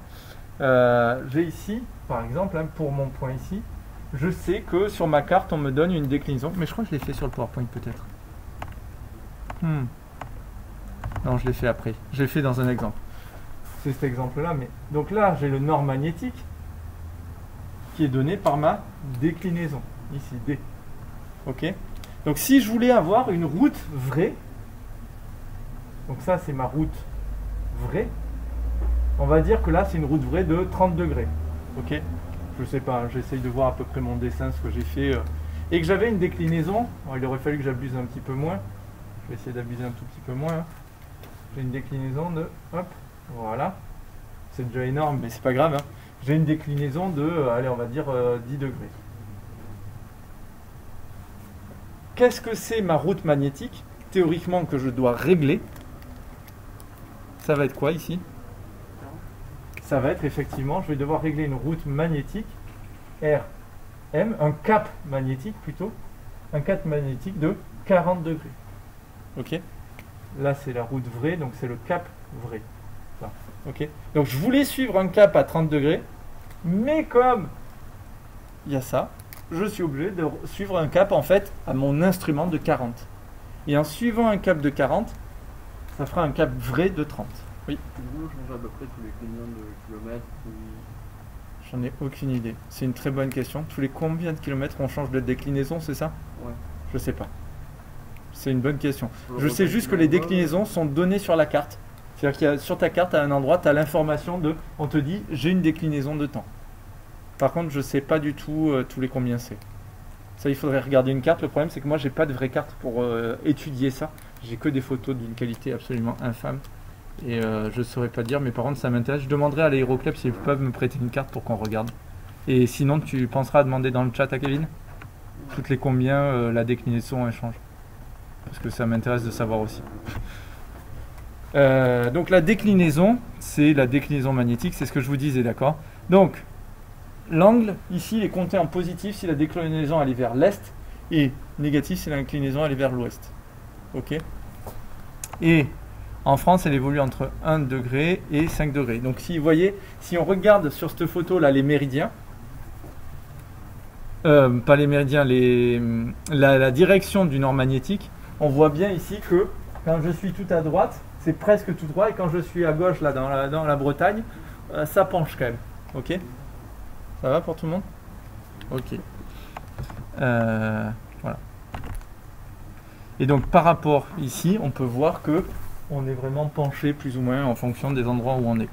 Euh, j'ai ici, par exemple, hein, pour mon point ici, je sais que sur ma carte, on me donne une déclinaison. Mais je crois que je l'ai fait sur le PowerPoint peut-être. Hmm. Non, je l'ai fait après. Je l'ai fait dans un exemple. C'est cet exemple-là. Mais donc là, j'ai le nord magnétique qui est donné par ma déclinaison. Ici, D. Ok Donc si je voulais avoir une route vraie, donc ça c'est ma route vraie, on va dire que là c'est une route vraie de 30 degrés. Ok je sais pas, j'essaye de voir à peu près mon dessin, ce que j'ai fait, euh, et que j'avais une déclinaison, il aurait fallu que j'abuse un petit peu moins, je vais essayer d'abuser un tout petit peu moins, hein. j'ai une déclinaison de, hop, voilà, c'est déjà énorme, mais c'est pas grave, hein. j'ai une déclinaison de, euh, allez, on va dire 10 euh, degrés. Qu'est-ce que c'est ma route magnétique, théoriquement, que je dois régler? Ça va être quoi ici? Ça va être effectivement, je vais devoir régler une route magnétique, RM, un cap magnétique plutôt, un cap magnétique de 40 degrés. Ok Là, c'est la route vraie, donc c'est le cap vrai. Ok Donc, je voulais suivre un cap à 30 degrés, mais comme il y a ça, je suis obligé de suivre un cap en fait à mon instrument de 40. Et en suivant un cap de 40, ça fera un cap vrai de 30. Oui. à peu près tous les combien de kilomètres J'en ai aucune idée. C'est une très bonne question. Tous les combien de kilomètres on change de déclinaison, c'est ça? Ouais. Je sais pas. C'est une bonne question. Je sais juste que les déclinaisons sont données sur la carte. C'est-à-dire qu'il sur ta carte, à un endroit, tu as l'information de. On te dit, j'ai une déclinaison de temps. Par contre, je sais pas du tout euh, tous les combien c'est. Ça, il faudrait regarder une carte. Le problème, c'est que moi, j'ai pas de vraie carte pour euh, étudier ça. J'ai que des photos d'une qualité absolument infâme. Et euh, je ne saurais pas dire, mais par contre ça m'intéresse. Je demanderai à l'aéroclub s'ils peuvent me prêter une carte pour qu'on regarde. Et sinon, tu penseras à demander dans le chat à Kevin Toutes les combien euh, la déclinaison elle change Parce que ça m'intéresse de savoir aussi. Euh, donc la déclinaison, c'est la déclinaison magnétique, c'est ce que je vous disais, d'accord? Donc, l'angle, ici, est compté en positif si la déclinaison elle est vers l'est, et négatif si l'inclinaison elle est vers l'ouest. Ok? Et en France, elle évolue entre 1 degré et 5 degrés. Donc si vous voyez, si on regarde sur cette photo là les méridiens, euh, pas les méridiens, les, la, direction du nord magnétique, on voit bien ici que quand je suis tout à droite, c'est presque tout droit, et quand je suis à gauche là dans la, Bretagne, euh, ça penche quand même. Ok? Ça va pour tout le monde? Ok. Euh, voilà. Et donc par rapport ici, on peut voir que on est vraiment penché plus ou moins en fonction des endroits où on est.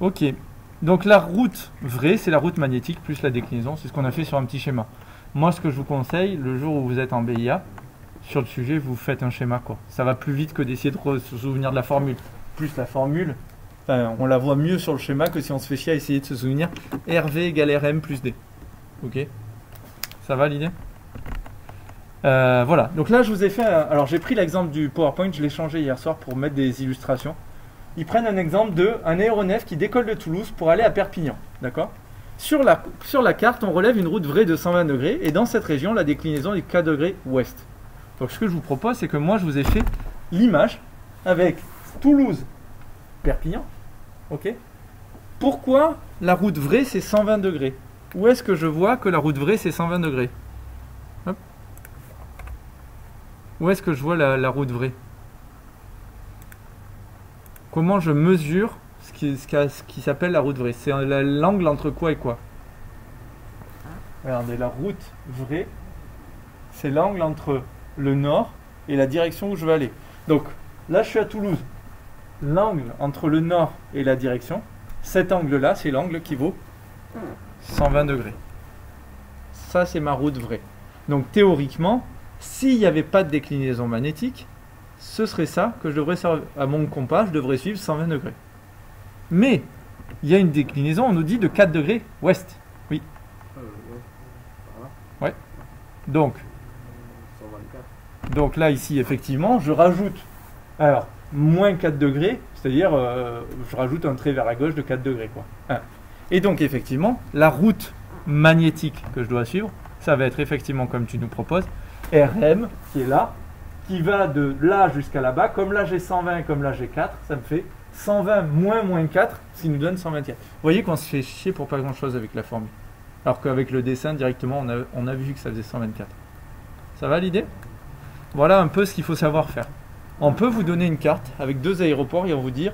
Ok, donc la route vraie, c'est la route magnétique plus la déclinaison, c'est ce qu'on a fait sur un petit schéma. Moi, ce que je vous conseille, le jour où vous êtes en BIA, sur le sujet, vous faites un schéma. Quoi. Ça va plus vite que d'essayer de se souvenir de la formule. Plus la formule, on la voit mieux sur le schéma que si on se fait chier à essayer de se souvenir RV égale RM plus D. Ok? Ça va l'idée? Euh, voilà, donc là je vous ai fait. Alors j'ai pris l'exemple du PowerPoint, je l'ai changé hier soir pour mettre des illustrations. Ils prennent un exemple de un aéronef qui décolle de Toulouse pour aller à Perpignan. D'accord? Sur la, sur la carte, on relève une route vraie de 120 degrés et dans cette région, la déclinaison est 4 degrés ouest. Donc ce que je vous propose, c'est que moi je vous ai fait l'image avec Toulouse, Perpignan. Ok? Pourquoi la route vraie c'est 120 degrés? Où est-ce que je vois que la route vraie c'est 120 degrés? Où est-ce que je vois la, route vraie? Comment je mesure ce qui, ce qui s'appelle la route vraie? C'est l'angle entre quoi et quoi? Regardez, la route vraie, c'est l'angle entre le nord et la direction où je vais aller. Donc là, je suis à Toulouse. L'angle entre le nord et la direction, cet angle-là, c'est l'angle qui vaut 120 degrés. Ça, c'est ma route vraie. Donc théoriquement, s'il n'y avait pas de déclinaison magnétique, ce serait ça que je devrais servir à mon compas, je devrais suivre 120 degrés. Mais il y a une déclinaison, on nous dit de 4 degrés ouest. Oui. Euh, ouais. Donc, 124. Donc là ici effectivement, je rajoute alors moins 4 degrés, c'est-à-dire euh, je rajoute un trait vers la gauche de 4 degrés quoi. Et donc effectivement, la route magnétique que je dois suivre, ça va être effectivement comme tu nous proposes, RM qui est là, qui va de là jusqu'à là-bas. Comme là j'ai 120, comme là j'ai 4, ça me fait 120 moins moins 4, ce qui nous donne 124. Vous voyez qu'on se fait chier pour pas grand-chose avec la formule. Alors qu'avec le dessin, directement, on a, on a vu que ça faisait 124. Ça va l'idée? Voilà un peu ce qu'il faut savoir faire. On peut vous donner une carte avec deux aéroports et on vous dire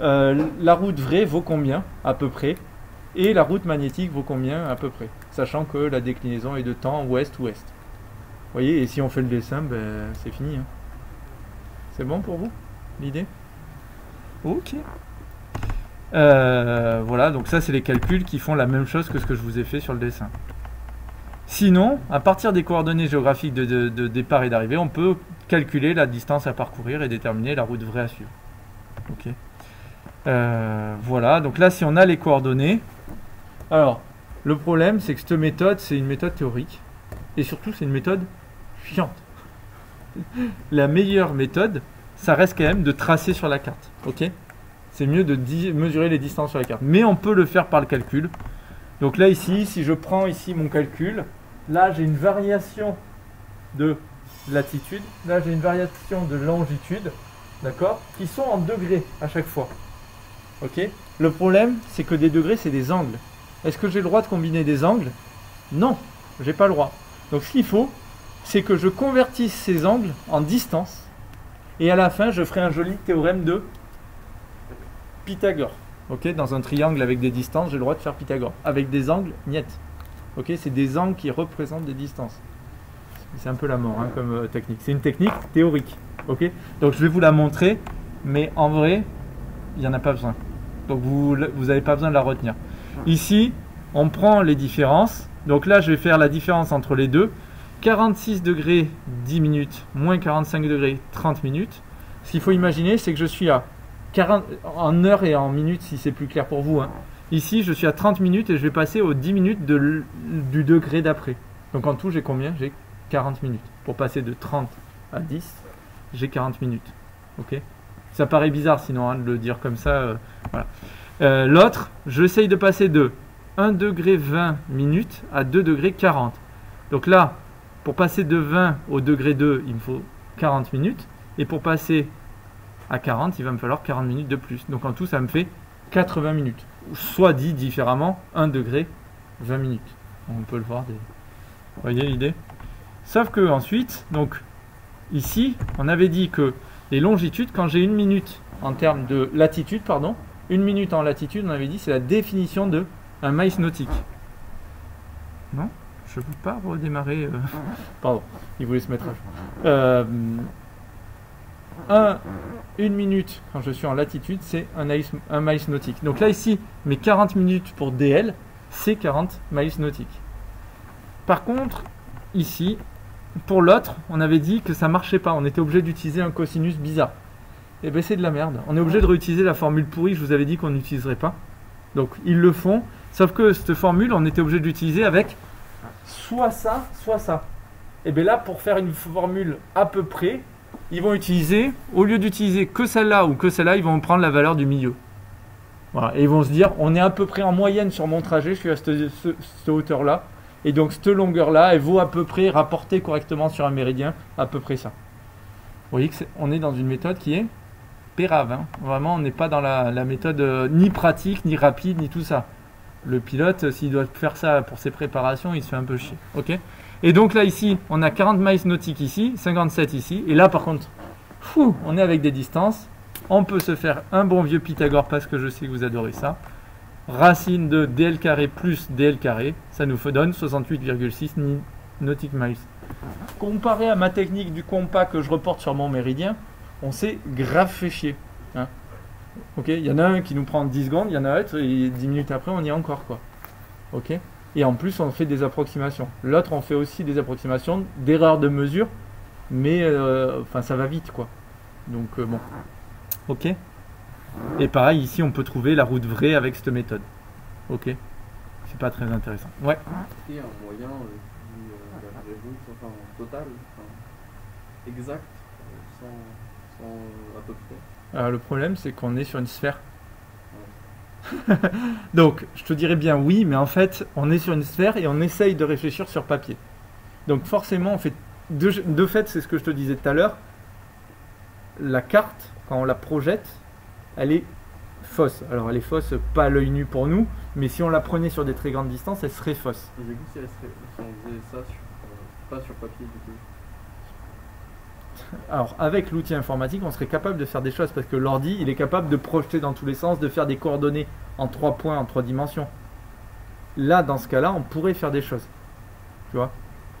euh, la route vraie vaut combien à peu près et la route magnétique vaut combien à peu près, sachant que la déclinaison est de temps ouest-ouest. Vous voyez, et si on fait le dessin, ben, c'est fini. hein. C'est bon pour vous L'idée? Ok. Euh, voilà, donc ça c'est les calculs qui font la même chose que ce que je vous ai fait sur le dessin. Sinon, à partir des coordonnées géographiques de, départ et d'arrivée, on peut calculer la distance à parcourir et déterminer la route vraie à suivre. Euh, voilà, donc là si on a les coordonnées, alors le problème c'est que cette méthode c'est une méthode théorique et surtout c'est une méthode chiante. [LAUGHS] La meilleure méthode, ça reste quand même de tracer sur la carte. Ok C'est mieux de mesurer les distances sur la carte. Mais on peut le faire par le calcul. Donc là, ici, si je prends ici mon calcul, là j'ai une variation de latitude, là j'ai une variation de longitude, d'accord Qui sont en degrés à chaque fois. Ok Le problème, c'est que des degrés, c'est des angles. Est-ce que j'ai le droit de combiner des angles? Non, j'ai pas le droit. Donc ce qu'il faut, c'est que je convertisse ces angles en distance. Et à la fin, je ferai un joli théorème de Pythagore. Ok, dans un triangle avec des distances, j'ai le droit de faire Pythagore. Avec des angles, niet. Ok, c'est des angles qui représentent des distances. C'est un peu la mort hein, comme euh, technique. C'est une technique théorique. Ok, donc je vais vous la montrer, mais en vrai, il n'y en a pas besoin. Donc vous n'avez pas besoin de la retenir. Ici, on prend les différences. Donc là, je vais faire la différence entre les deux. 46 degrés 10 minutes, moins 45 degrés 30 minutes. Ce qu'il faut imaginer, c'est que je suis à 40, en heures et en minutes, si c'est plus clair pour vous. hein. Ici, je suis à 30 minutes et je vais passer aux 10 minutes du degré d'après. Donc en tout, j'ai combien? J'ai 40 minutes. Pour passer de 30 à 10, j'ai 40 minutes. Ok? Ça paraît bizarre sinon hein, de le dire comme ça. euh. Euh, L'autre, j'essaye de passer de 1 degré 20 minutes à 2 degrés 40. Donc là, pour passer de 20 au degré 2, il me faut 40 minutes. Et pour passer à 40, il va me falloir 40 minutes de plus. Donc en tout, ça me fait 80 minutes. Soit dit différemment, 1 degré 20 minutes. On peut le voir. Vous voyez l'idée? Sauf que ensuite, donc ici, on avait dit que les longitudes, quand j'ai une minute en termes de latitude, pardon, une minute en latitude, on avait dit c'est la définition de un maïs nautique. Non? Je ne peux pas redémarrer. euh, [LAUGHS] Pardon, il voulait se mettre à jour. Euh, un- une minute quand je suis en latitude, c'est un, miles nautique. Donc là, ici, mes 40 minutes pour DL, c'est 40 miles nautiques. Par contre, ici, pour l'autre, on avait dit que ça marchait pas. On était obligé d'utiliser un cosinus bizarre. Et ben c'est de la merde. On est obligé de réutiliser la formule pourrie. Je vous avais dit qu'on n'utiliserait pas. Donc ils le font. Sauf que cette formule, on était obligé de l'utiliser avec soit ça, soit ça. Et bien là, pour faire une formule à peu près, ils vont utiliser, au lieu d'utiliser que celle-là ou que celle-là, ils vont prendre la valeur du milieu. Voilà. Et ils vont se dire, on est à peu près en moyenne sur mon trajet, je suis à cette, ce- cette hauteur-là. Et donc cette longueur-là, elle vaut à peu près, rapportée correctement sur un méridien, à peu près ça. Vous voyez qu'on est dans une méthode qui est pérave. hein. Vraiment, on n'est pas dans la, la méthode euh, ni pratique, ni rapide, ni tout ça. Le pilote, euh, s'il doit faire ça pour ses préparations, il se fait un peu chier. Ok? Et donc là, ici, on a 40 miles nautiques ici, 57 ici. Et là, par contre, fou, on est avec des distances. On peut se faire un bon vieux Pythagore parce que je sais que vous adorez ça. Racine de dl carré plus dl carré, ça nous donne 68,6 ni- nautiques miles. Comparé à ma technique du compas que je reporte sur mon méridien, on s'est grave fait chier. hein. ok, il y en a un qui nous prend 10 secondes, il y en a un autre, et 10 minutes après, on y est encore. quoi. Ok Et en plus, on fait des approximations. L'autre, on fait aussi des approximations d'erreurs de mesure, mais euh, enfin, ça va vite. quoi. Donc euh, bon. Ok Et pareil, ici, on peut trouver la route vraie avec cette méthode. Ok C'est pas très intéressant. Ouais. Et un moyen euh, enfin total, enfin, exact, sans, sans à peu près. Alors, le problème, c'est qu'on est sur une sphère. [LAUGHS] Donc, je te dirais bien oui, mais en fait, on est sur une sphère et on essaye de réfléchir sur papier. Donc, forcément, on fait. De, fait, c'est ce que je te disais tout à l'heure. La carte, quand on la projette, elle est fausse. Alors, elle est fausse, pas à l'œil nu pour nous, mais si on la prenait sur des très grandes distances, elle serait fausse. Alors, avec l'outil informatique, on serait capable de faire des choses parce que l'ordi, il est capable de projeter dans tous les sens, de faire des coordonnées en trois points, en trois dimensions. Là, dans ce cas-là, on pourrait faire des choses. Tu vois?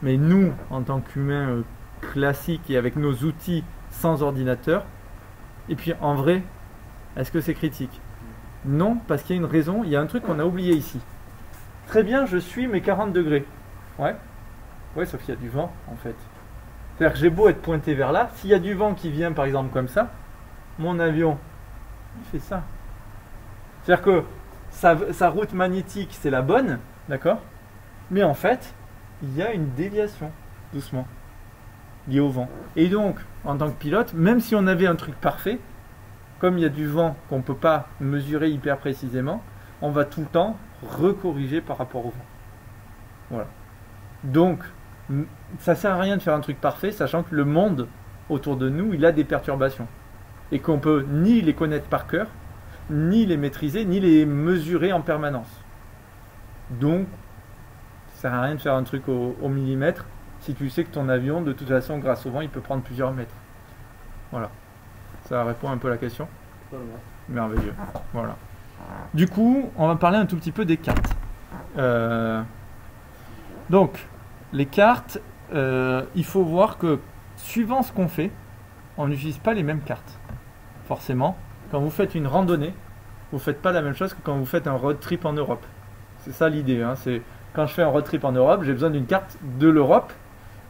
Mais nous, en tant qu'humains euh, classiques et avec nos outils sans ordinateur, et puis en vrai, est-ce que c'est critique? Non, parce qu'il y a une raison, il y a un truc qu'on a oublié ici. Très bien, je suis mes 40 degrés. Ouais Ouais, sauf qu'il y a du vent, en fait. C'est-à-dire que j'ai beau être pointé vers là, s'il y a du vent qui vient par exemple comme ça, mon avion, il fait ça. C'est-à-dire que sa, route magnétique, c'est la bonne, d'accord Mais en fait, il y a une déviation, doucement, liée au vent. Et donc, en tant que pilote, même si on avait un truc parfait, comme il y a du vent qu'on ne peut pas mesurer hyper précisément, on va tout le temps recorriger par rapport au vent. Voilà. Donc, ça sert à rien de faire un truc parfait, sachant que le monde autour de nous, il a des perturbations. Et qu'on peut ni les connaître par cœur, ni les maîtriser, ni les mesurer en permanence. Donc, ça sert à rien de faire un truc au, millimètre si tu sais que ton avion, de toute façon, grâce au vent, il peut prendre plusieurs mètres. Voilà. Ça répond un peu à la question. Merveilleux. Voilà. Du coup, on va parler un tout petit peu des cartes. Euh, donc, les cartes, euh, il faut voir que suivant ce qu'on fait, on n'utilise pas les mêmes cartes. Forcément, quand vous faites une randonnée, vous ne faites pas la même chose que quand vous faites un road trip en Europe. C'est ça l'idée. hein, C'est quand je fais un road trip en Europe, j'ai besoin d'une carte de l'Europe.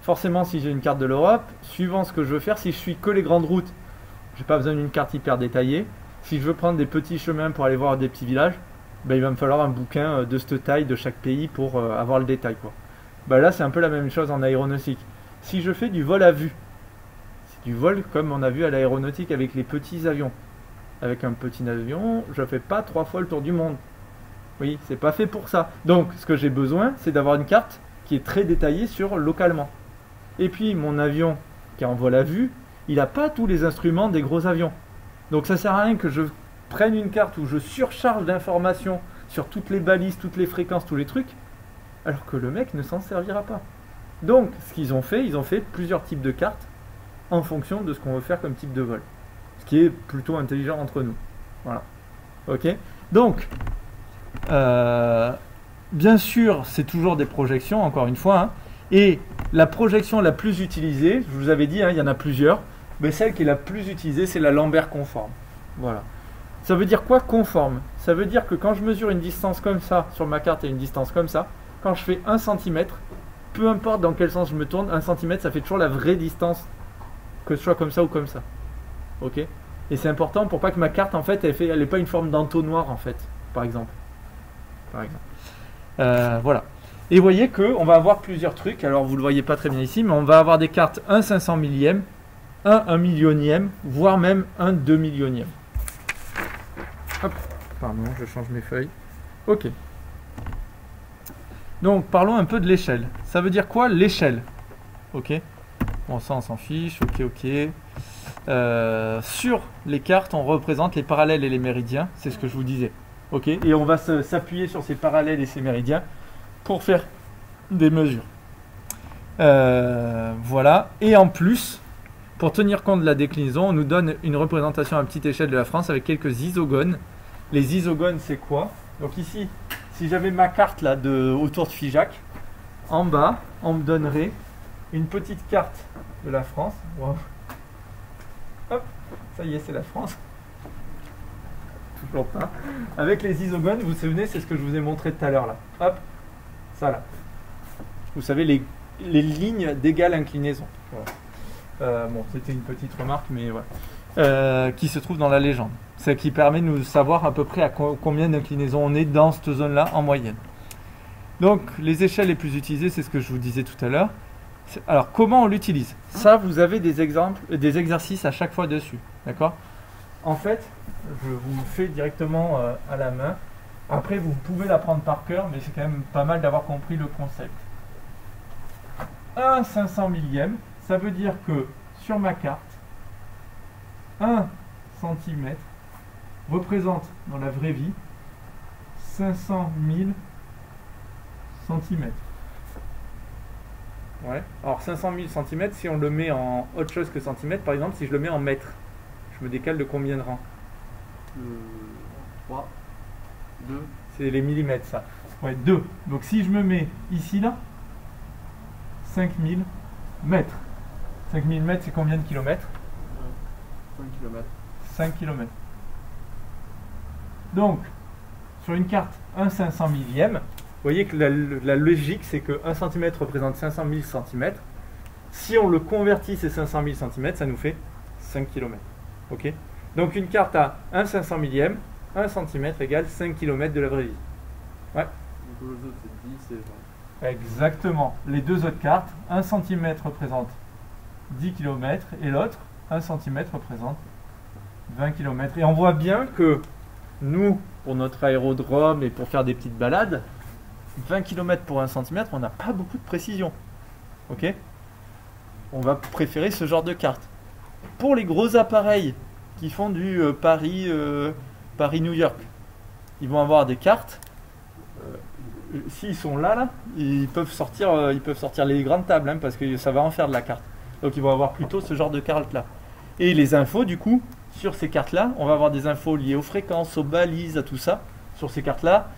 Forcément, si j'ai une carte de l'Europe, suivant ce que je veux faire, si je suis que les grandes routes, j'ai pas besoin d'une carte hyper détaillée. Si je veux prendre des petits chemins pour aller voir des petits villages, ben, il va me falloir un bouquin euh, de cette taille de chaque pays pour euh, avoir le détail. Ben, là, c'est un peu la même chose en aéronautique. Si je fais du vol à vue, c'est du vol comme on a vu à l'aéronautique avec les petits avions. Avec un petit avion, je fais pas trois fois le tour du monde. Oui, c'est pas fait pour ça. Donc, ce que j'ai besoin, c'est d'avoir une carte qui est très détaillée sur localement. Et puis, mon avion qui est en vol à vue, il n'a pas tous les instruments des gros avions. Donc ça sert à rien que je prenne une carte où je surcharge d'informations sur toutes les balises, toutes les fréquences, tous les trucs, alors que le mec ne s'en servira pas. Donc ce qu'ils ont fait, ils ont fait plusieurs types de cartes en fonction de ce qu'on veut faire comme type de vol. Ce qui est plutôt intelligent entre nous. Voilà. Ok Donc, euh, bien sûr, c'est toujours des projections, encore une fois. hein. et la projection la plus utilisée, je vous avais dit, hein, il y en a plusieurs, mais celle qui est la plus utilisée, c'est la Lambert conforme. Voilà. Ça veut dire quoi conforme? Ça veut dire que quand je mesure une distance comme ça sur ma carte et une distance comme ça, quand je fais 1 cm, peu importe dans quel sens je me tourne, 1 cm ça fait toujours la vraie distance, que ce soit comme ça ou comme ça. Ok? Et c'est important pour pas que ma carte en fait elle fait, elle ait pas une forme d'entonnoir en fait, par exemple. Par exemple. Euh, voilà. Et vous voyez que on va avoir plusieurs trucs. Alors vous le voyez pas très bien ici, mais on va avoir des cartes 1 500 millième, 1 1 millionième, voire même 1 2 millionième. Hop, pardon, je change mes feuilles. Ok. Donc parlons un peu de l'échelle. Ça veut dire quoi l'échelle? Ok. Bon ça on s'en fiche. Ok ok. Euh, sur les cartes, on représente les parallèles et les méridiens. C'est ce que je vous disais. Ok. Et on va s'appuyer sur ces parallèles et ces méridiens pour faire des mesures. Euh, voilà. Et en plus, pour tenir compte de la déclinaison, on nous donne une représentation à petite échelle de la France avec quelques isogones. Les isogones, c'est quoi? Donc ici, si j'avais ma carte là de autour de Figeac, en bas, on me donnerait une petite carte de la France. Hop, ça y est, c'est la France. Toujours pas. Avec les isogones, vous vous souvenez, c'est ce que je vous ai montré tout à l'heure là. Hop, ça là. Vous savez, les, les lignes d'égale inclinaison. Euh, bon, c'était une petite remarque, mais voilà. euh, qui se trouve dans la légende. Ce qui permet de nous savoir à peu près à co- combien d'inclinaisons on est dans cette zone-là en moyenne. Donc les échelles les plus utilisées, c'est ce que je vous disais tout à l'heure. Alors comment on l'utilise? Ça, vous avez des exemples, euh, des exercices à chaque fois dessus, d'accord? En fait, je vous le fais directement euh, à la main. Après, vous pouvez l'apprendre par cœur, mais c'est quand même pas mal d'avoir compris le concept. Un 500 millième, ça veut dire que sur ma carte, 1 cm représente dans la vraie vie 500 000 cm. Ouais. Alors 500 000 cm, si on le met en autre chose que centimètre, par exemple, si je le mets en mètres, je me décale de combien de rangs? Le 3, 2, C'est les millimètres, ça. Ouais, 2. Donc si je me mets ici, là, 5000 mètres. 5000 mètres, c'est combien de kilomètres? 5 km. 5 km. Donc, sur une carte 1 500 millième, vous voyez que la, la logique, c'est que 1 cm représente 500 000 cm. Si on le convertit, ces 500 000 cm, ça nous fait 5 km. Ok? Donc une carte à 1 500 millième, 1 cm égale 5 km de la vraie vie. Du coup, les autres, c'est 10 et 20. Exactement. Les deux autres cartes, 1 cm représente 10 km et l'autre, 1 cm représente 20 km. Et on voit bien que nous, pour notre aérodrome et pour faire des petites balades, 20 km pour 1 cm, on n'a pas beaucoup de précision. Ok? On va préférer ce genre de carte. Pour les gros appareils qui font du euh, Paris, euh, Paris-New York, ils vont avoir des cartes euh, s'ils sont là, là, ils peuvent sortir, ils peuvent sortir les grandes tables, hein, parce que ça va en faire de la carte. Donc ils vont avoir plutôt ce genre de carte là. Et les infos, du coup, sur ces cartes-là, on va avoir des infos liées aux fréquences, aux balises, à tout ça. Sur ces cartes-là,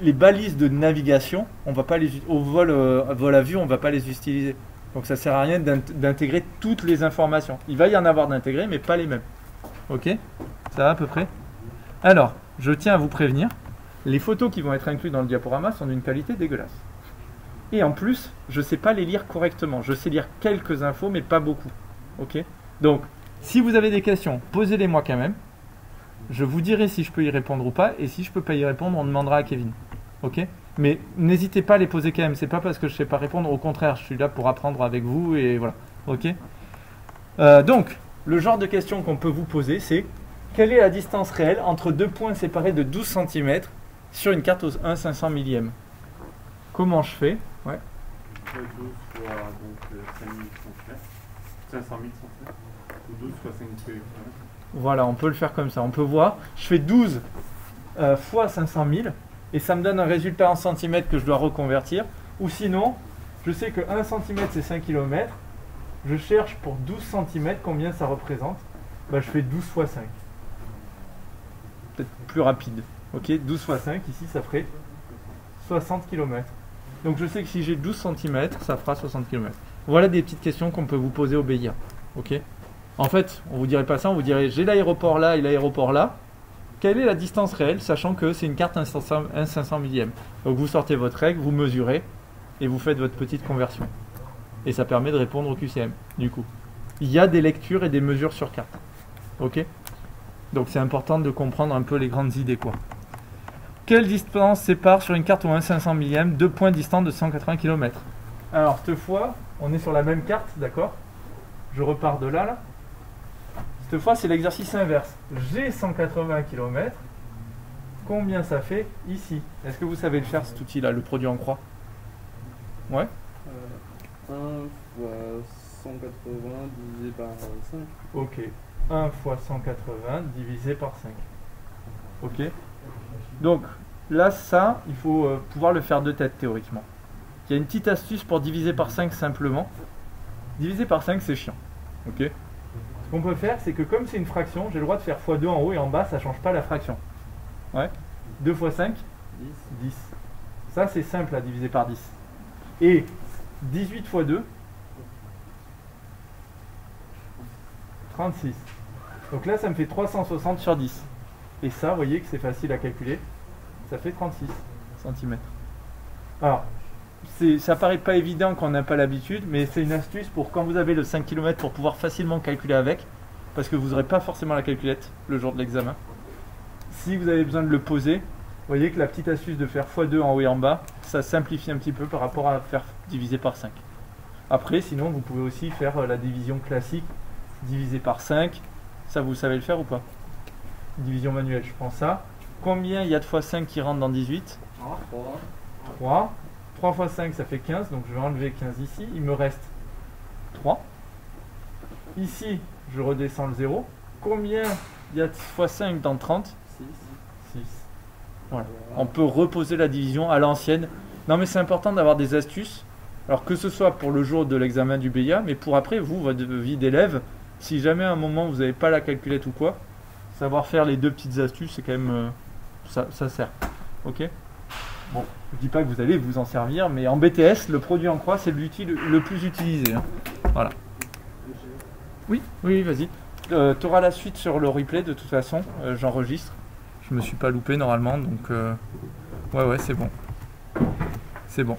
les balises de navigation, on va pas les, au vol, euh, vol à vue, on va pas les utiliser. Donc ça sert à rien d'int- d'intégrer toutes les informations. Il va y en avoir d'intégrées, mais pas les mêmes. Ok? Ça va à peu près? Alors, je tiens à vous prévenir, les photos qui vont être incluses dans le diaporama sont d'une qualité dégueulasse. Et en plus, je ne sais pas les lire correctement. Je sais lire quelques infos, mais pas beaucoup. Ok? Donc, si vous avez des questions, posez-les-moi quand même. Je vous dirai si je peux y répondre ou pas. Et si je peux pas y répondre, on demandera à Kevin. Ok? Mais n'hésitez pas à les poser quand même. C'est pas parce que je sais pas répondre. Au contraire, je suis là pour apprendre avec vous et voilà. Ok? Euh, Donc, le genre de questions qu'on peut vous poser, c'est quelle est la distance réelle entre deux points séparés de 12 cm sur une carte aux 1 500 millième? Comment je fais? Ouais. Soit 12 fois donc, 5000 cm. 500 000 cm. Ou 12 fois 5 km. Voilà, on peut le faire comme ça. On peut voir, je fais 12 euh, fois 500 000 et ça me donne un résultat en centimètres que je dois reconvertir. Ou sinon, je sais que 1 cm c'est 5 km. Je cherche pour 12 cm combien ça représente. Bah, je fais 12 fois 5. Peut-être plus rapide. Ok, 12 fois 5, ici ça ferait 60 km. Donc je sais que si j'ai 12 cm, ça fera 60 km. Voilà des petites questions qu'on peut vous poser au BIA. Ok? En fait, on vous dirait pas ça, on vous dirait j'ai l'aéroport là et l'aéroport là. Quelle est la distance réelle, sachant que c'est une carte 1 500 1 500 millième? Donc vous sortez votre règle, vous mesurez et vous faites votre petite conversion. Et ça permet de répondre au QCM, du coup. Il y a des lectures et des mesures sur carte. Ok? Donc c'est important de comprendre un peu les grandes idées, quoi. Quelle distance sépare sur une carte au 1 500 millième deux points distants de 180 km Alors, cette fois, on est sur la même carte, d'accord? Je repars de là, là. Cette fois, c'est l'exercice inverse. J'ai 180 km. Combien ça fait ici Est-ce que vous savez le faire, cet outil-là, le produit en croix Ouais Euh, 1 fois 180 divisé par 5. Ok. 1 fois 180 divisé par 5. Ok Donc, là, ça, il faut euh, pouvoir le faire de tête, théoriquement. Il y a une petite astuce pour diviser par 5 simplement. Diviser par 5, c'est chiant. Ok qu'on peut faire, c'est que comme c'est une fraction, j'ai le droit de faire x2 en haut et en bas, ça change pas la fraction. Ouais 2 fois 5 10. 10. Ça, c'est simple à diviser par 10. Et 18 fois 2 36. Donc là, ça me fait 360 sur 10. Et ça, vous voyez que c'est facile à calculer. Ça fait 36 cm. Alors, ça paraît pas évident quand on n'a pas l'habitude, mais c'est une astuce pour quand vous avez le 5 km pour pouvoir facilement calculer avec. parce que vous n'aurez pas forcément la calculette le jour de l'examen. Si vous avez besoin de le poser, vous voyez que la petite astuce de faire x2 en haut et en bas, ça simplifie un petit peu par rapport à faire diviser par 5. Après, sinon, vous pouvez aussi faire euh, la division classique, divisé par 5. Ça, vous savez le faire ou pas? Division manuelle, je prends ça. Combien il y a de fois 5 qui rentrent dans 18 3. 3 fois 5, ça fait 15, donc je vais enlever 15 ici. Il me reste 3. Ici, je redescends le 0. Combien il y a de fois 5 dans 30 6. 6. Voilà. On peut reposer la division à l'ancienne. Non, mais c'est important d'avoir des astuces. Alors que ce soit pour le jour de l'examen du BIA, mais pour après, vous, votre vie d'élève, si jamais à un moment vous n'avez pas la calculette ou quoi, savoir faire les deux petites astuces, c'est quand même. euh, ça, ça sert. Ok? Bon, je dis pas que vous allez vous en servir, mais en BTS, le produit en croix, c'est l'outil le, plus utilisé. hein. Voilà. Oui, oui, vas-y. tu auras la suite sur le replay de toute façon. Euh, J'enregistre. Je me suis pas loupé normalement, donc euh, ouais, ouais, c'est bon. C'est bon.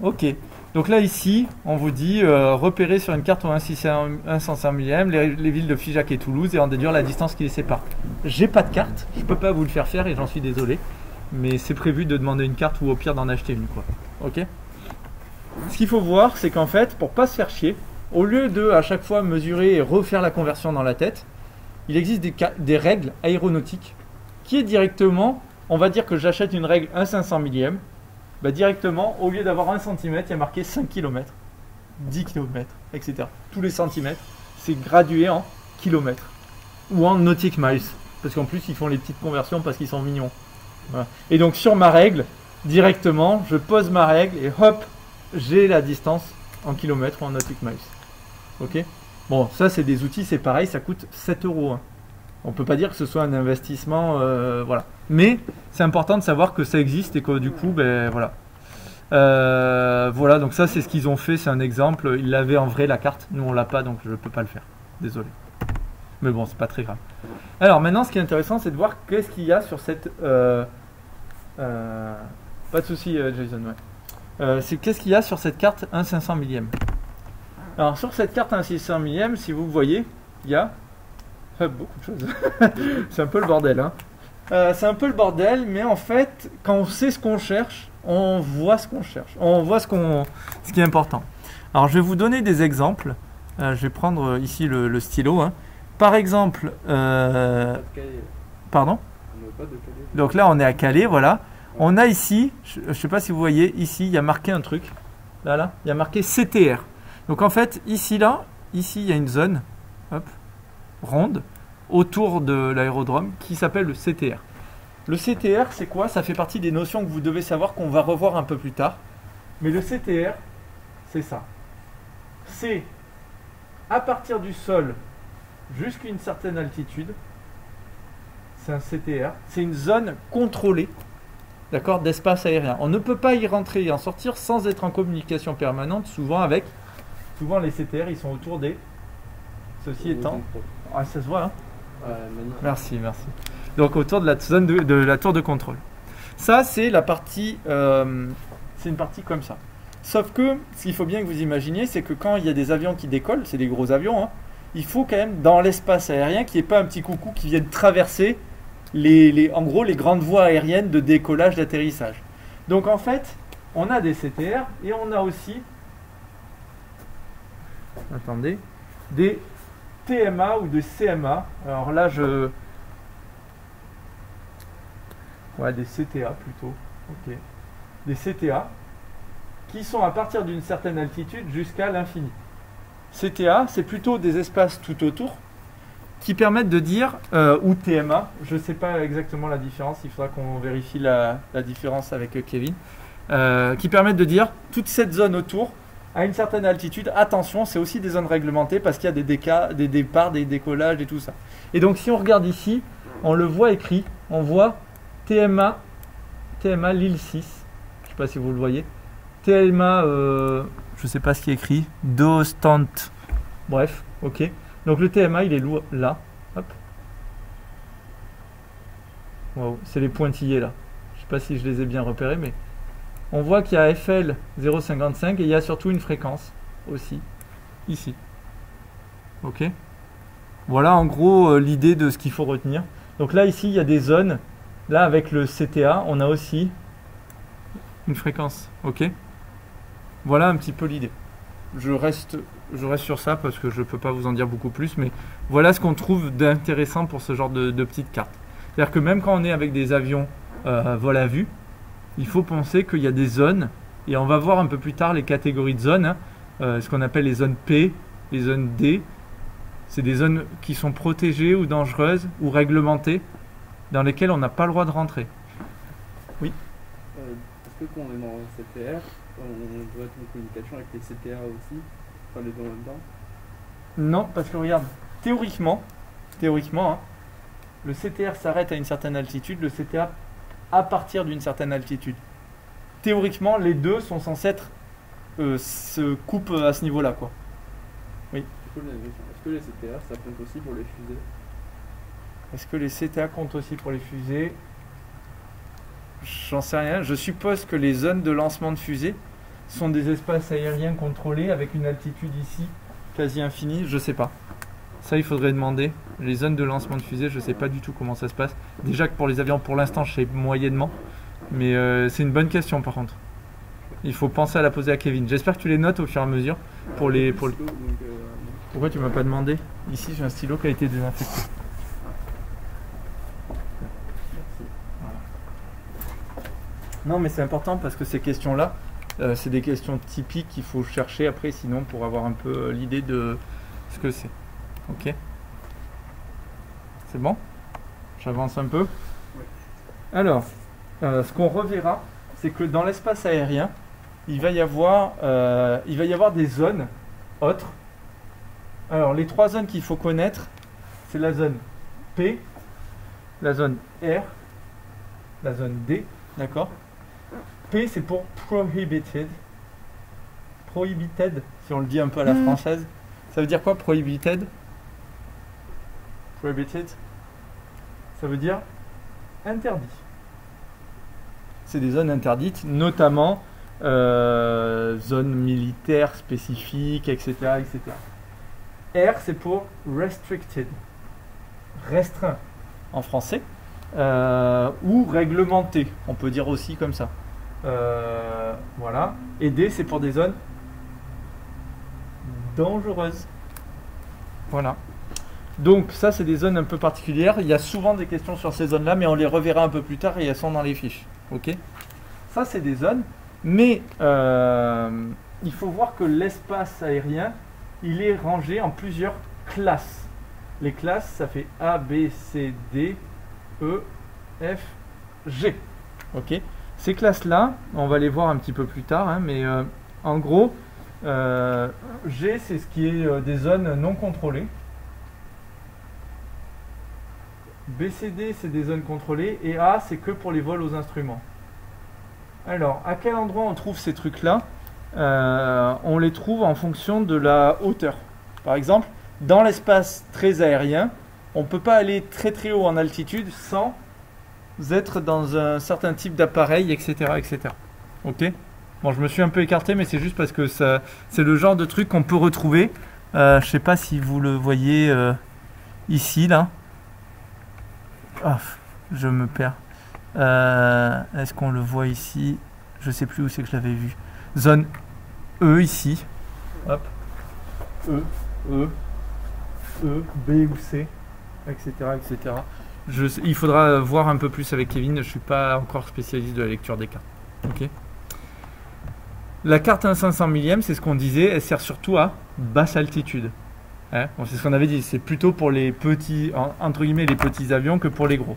Ok. Donc là ici, on vous dit euh, repérer sur une carte au 1,5 millième les, les villes de Figeac et Toulouse et en déduire la distance qui les sépare. J'ai pas de carte, je peux pas vous le faire faire et j'en suis désolé. Mais c'est prévu de demander une carte ou au pire d'en acheter une quoi. Ok Ce qu'il faut voir, c'est qu'en fait, pour pas se faire chier, au lieu de à chaque fois mesurer et refaire la conversion dans la tête, il existe des, des règles aéronautiques qui est directement, on va dire que j'achète une règle 1,500 millième, bah directement, au lieu d'avoir 1 cm, il y a marqué 5 km, 10 km, etc. Tous les centimètres, c'est gradué en kilomètres ou en nautic miles. Parce qu'en plus, ils font les petites conversions parce qu'ils sont mignons. Et donc, sur ma règle, directement, je pose ma règle et hop, j'ai la distance en kilomètres ou en nautic miles. Ok? Bon, ça, c'est des outils, c'est pareil, ça coûte 7 euros. hein. On peut pas dire que ce soit un investissement, euh, voilà. Mais c'est important de savoir que ça existe et que du coup, ben voilà. Euh, voilà, donc ça c'est ce qu'ils ont fait, c'est un exemple. Ils l'avaient en vrai la carte, nous on l'a pas, donc je peux pas le faire. Désolé. Mais bon, c'est pas très grave. Alors maintenant, ce qui est intéressant, c'est de voir qu'est-ce qu'il y a sur cette. euh, euh, pas de souci, euh, Jason. Ouais. Euh, c'est qu'est-ce qu'il y a sur cette carte 1 500 millième. Alors sur cette carte 1 600 millième, si vous voyez, il y a euh, beaucoup de choses. [LAUGHS] c'est un peu le bordel. Hein. Euh, c'est un peu le bordel, mais en fait, quand on sait ce qu'on cherche, on voit ce qu'on cherche. On voit ce, qu'on, ce qui est important. Alors, je vais vous donner des exemples. Je vais prendre ici le, le stylo. hein. Par exemple, pardon? Donc là, on est à Calais, voilà. On a ici, je ne sais pas si vous voyez, ici, il y a marqué un truc. Là, là, il y a marqué CTR. Donc en fait, ici, là, ici, il y a une zone, ronde, autour de l'aérodrome, qui s'appelle le CTR. Le CTR, c'est quoi? Ça fait partie des notions que vous devez savoir qu'on va revoir un peu plus tard. Mais le CTR, c'est ça. C'est à partir du sol jusqu'à une certaine altitude, c'est un CTR, c'est une zone contrôlée, d'accord, d'espace aérien. On ne peut pas y rentrer et en sortir sans être en communication permanente, souvent avec, souvent les CTR, ils sont autour des, ceci étant, ah ça se voit, hein Ouais. Merci, merci. Donc autour de la zone de, de la tour de contrôle. Ça, c'est la partie, euh, c'est une partie comme ça. Sauf que ce qu'il faut bien que vous imaginiez, c'est que quand il y a des avions qui décollent, c'est des gros avions, hein, il faut quand même dans l'espace aérien qu'il n'y ait pas un petit coucou qui vienne traverser les, en gros les grandes voies aériennes de décollage, d'atterrissage. Donc en fait, on a des CTR et on a aussi, attendez, des TMA ou de CMA. Alors là, je. Ouais, des CTA plutôt. Ok. Des CTA qui sont à partir d'une certaine altitude jusqu'à l'infini. CTA, c'est plutôt des espaces tout autour qui permettent de dire, euh, ou TMA, je ne sais pas exactement la différence, il faudra qu'on vérifie la, différence avec euh, Kevin, euh, qui permettent de dire toute cette zone autour à une certaine altitude, attention, c'est aussi des zones réglementées parce qu'il y a des, départs, des décollages et tout ça. Et donc si on regarde ici, on le voit écrit, on voit TMA, TMA Lille 6, je ne sais pas si vous le voyez, TMA, je ne sais pas ce qui est écrit, Dostant, bref, ok. Donc le TMA il est là, hop. Waouh, c'est les pointillés là. Je sais pas si je les ai bien repérés, mais on voit qu'il y a FL 0,55 et il y a surtout une fréquence aussi, ici. Ok Voilà en gros euh, l'idée de ce qu'il faut retenir. Donc là ici il y a des zones. Là avec le CTA on a aussi une fréquence. Ok Voilà un petit peu l'idée. Je reste, je reste sur ça parce que je ne peux pas vous en dire beaucoup plus. Mais voilà ce qu'on trouve d'intéressant pour ce genre de, petites cartes. C'est-à-dire que même quand on est avec des avions euh, vol à vue, il faut penser qu'il y a des zones. Et on va voir un peu plus tard les catégories de zones. Hein. Euh, ce qu'on appelle les zones P, les zones D. C'est des zones qui sont protégées ou dangereuses ou réglementées dans lesquelles on n'a pas le droit de rentrer. Oui euh, Est-ce que quand on est dans CTR, on doit être en communication avec les CTA aussi Enfin les deux en même temps Non, parce que regarde, théoriquement, théoriquement, hein, le CTR s'arrête à une certaine altitude, le CTA à partir d'une certaine altitude. Théoriquement, les deux sont censés être euh, se coupe à ce niveau-là, quoi. Oui. Est-ce que les CTA, ça compte aussi pour les fusées? Est-ce que les CTA comptent aussi pour les fusées? J'en sais rien. Je suppose que les zones de lancement de fusées sont des espaces aériens contrôlés avec une altitude ici quasi infinie. Je sais pas. Ça, il faudrait demander. Les zones de lancement de fusées, je sais pas du tout comment ça se passe. Déjà que pour les avions, pour l'instant, je sais moyennement. Mais euh, c'est une bonne question par contre. Il faut penser à la poser à Kevin. J'espère que tu les notes au fur et à mesure pour les. Pour Pourquoi tu m'as pas demandé? Ici, j'ai un stylo qui a été désinfecté. Non, mais c'est important parce que ces questions-là, euh, c'est des questions typiques qu'il faut chercher après, sinon pour avoir un peu euh, l'idée de ce que c'est. Ok. C'est bon? J'avance un peu? Alors, euh, ce qu'on reverra, c'est que dans l'espace aérien, il va y avoir, euh, il va y avoir des zones autres. Alors, les trois zones qu'il faut connaître, c'est la zone P, la zone R, la zone D, d'accord? P, c'est pour prohibited. Prohibited, si on le dit un peu à la hmm. française. Ça veut dire quoi, prohibited? Prohibited Ça veut dire interdit. C'est des zones interdites, notamment euh, zone militaire spécifique, etc. etc. R, c'est pour restricted, restreint en français, euh, ou réglementé, on peut dire aussi comme ça. Euh, voilà. Et D, c'est pour des zones dangereuses. Voilà. Donc ça, c'est des zones un peu particulières. Il y a souvent des questions sur ces zones-là, mais on les reverra un peu plus tard et elles sont dans les fiches. Ok? Ça, c'est des zones mais euh, il faut voir que l'espace aérien, il est rangé en plusieurs classes. Les classes, ça fait A, B, C, D, E, F, G. Ok? Ces classes-là, on va les voir un petit peu plus tard, hein, mais euh, en gros, euh, G, c'est ce qui est des zones non contrôlées. BCD, c'est des zones contrôlées. Et A, c'est que pour les vols aux instruments. Alors, à quel endroit on trouve ces trucs-là? Euh, On les trouve en fonction de la hauteur. Par exemple, dans l'espace très aérien, on ne peut pas aller très très haut en altitude sans être dans un certain type d'appareil, etc., etc. Ok? Bon, je me suis un peu écarté, mais c'est juste parce que c'est le genre de truc qu'on peut retrouver. Euh, je sais pas si vous le voyez euh, ici, là. Ah, je me perds. Euh, est-ce qu'on le voit ici? Je sais plus où c'est que je l'avais vu. Zone E ici. Hop. E, E, E, B ou C, etc. etc. Il faudra voir un peu plus avec Kevin. Je suis pas encore spécialiste de la lecture des cartes. Ok. La carte 1 500 millième, c'est ce qu'on disait, elle sert surtout à basse altitude. Hein c'est ce qu'on avait dit, c'est plutôt pour les petits, entre guillemets, les petits avions que pour les gros.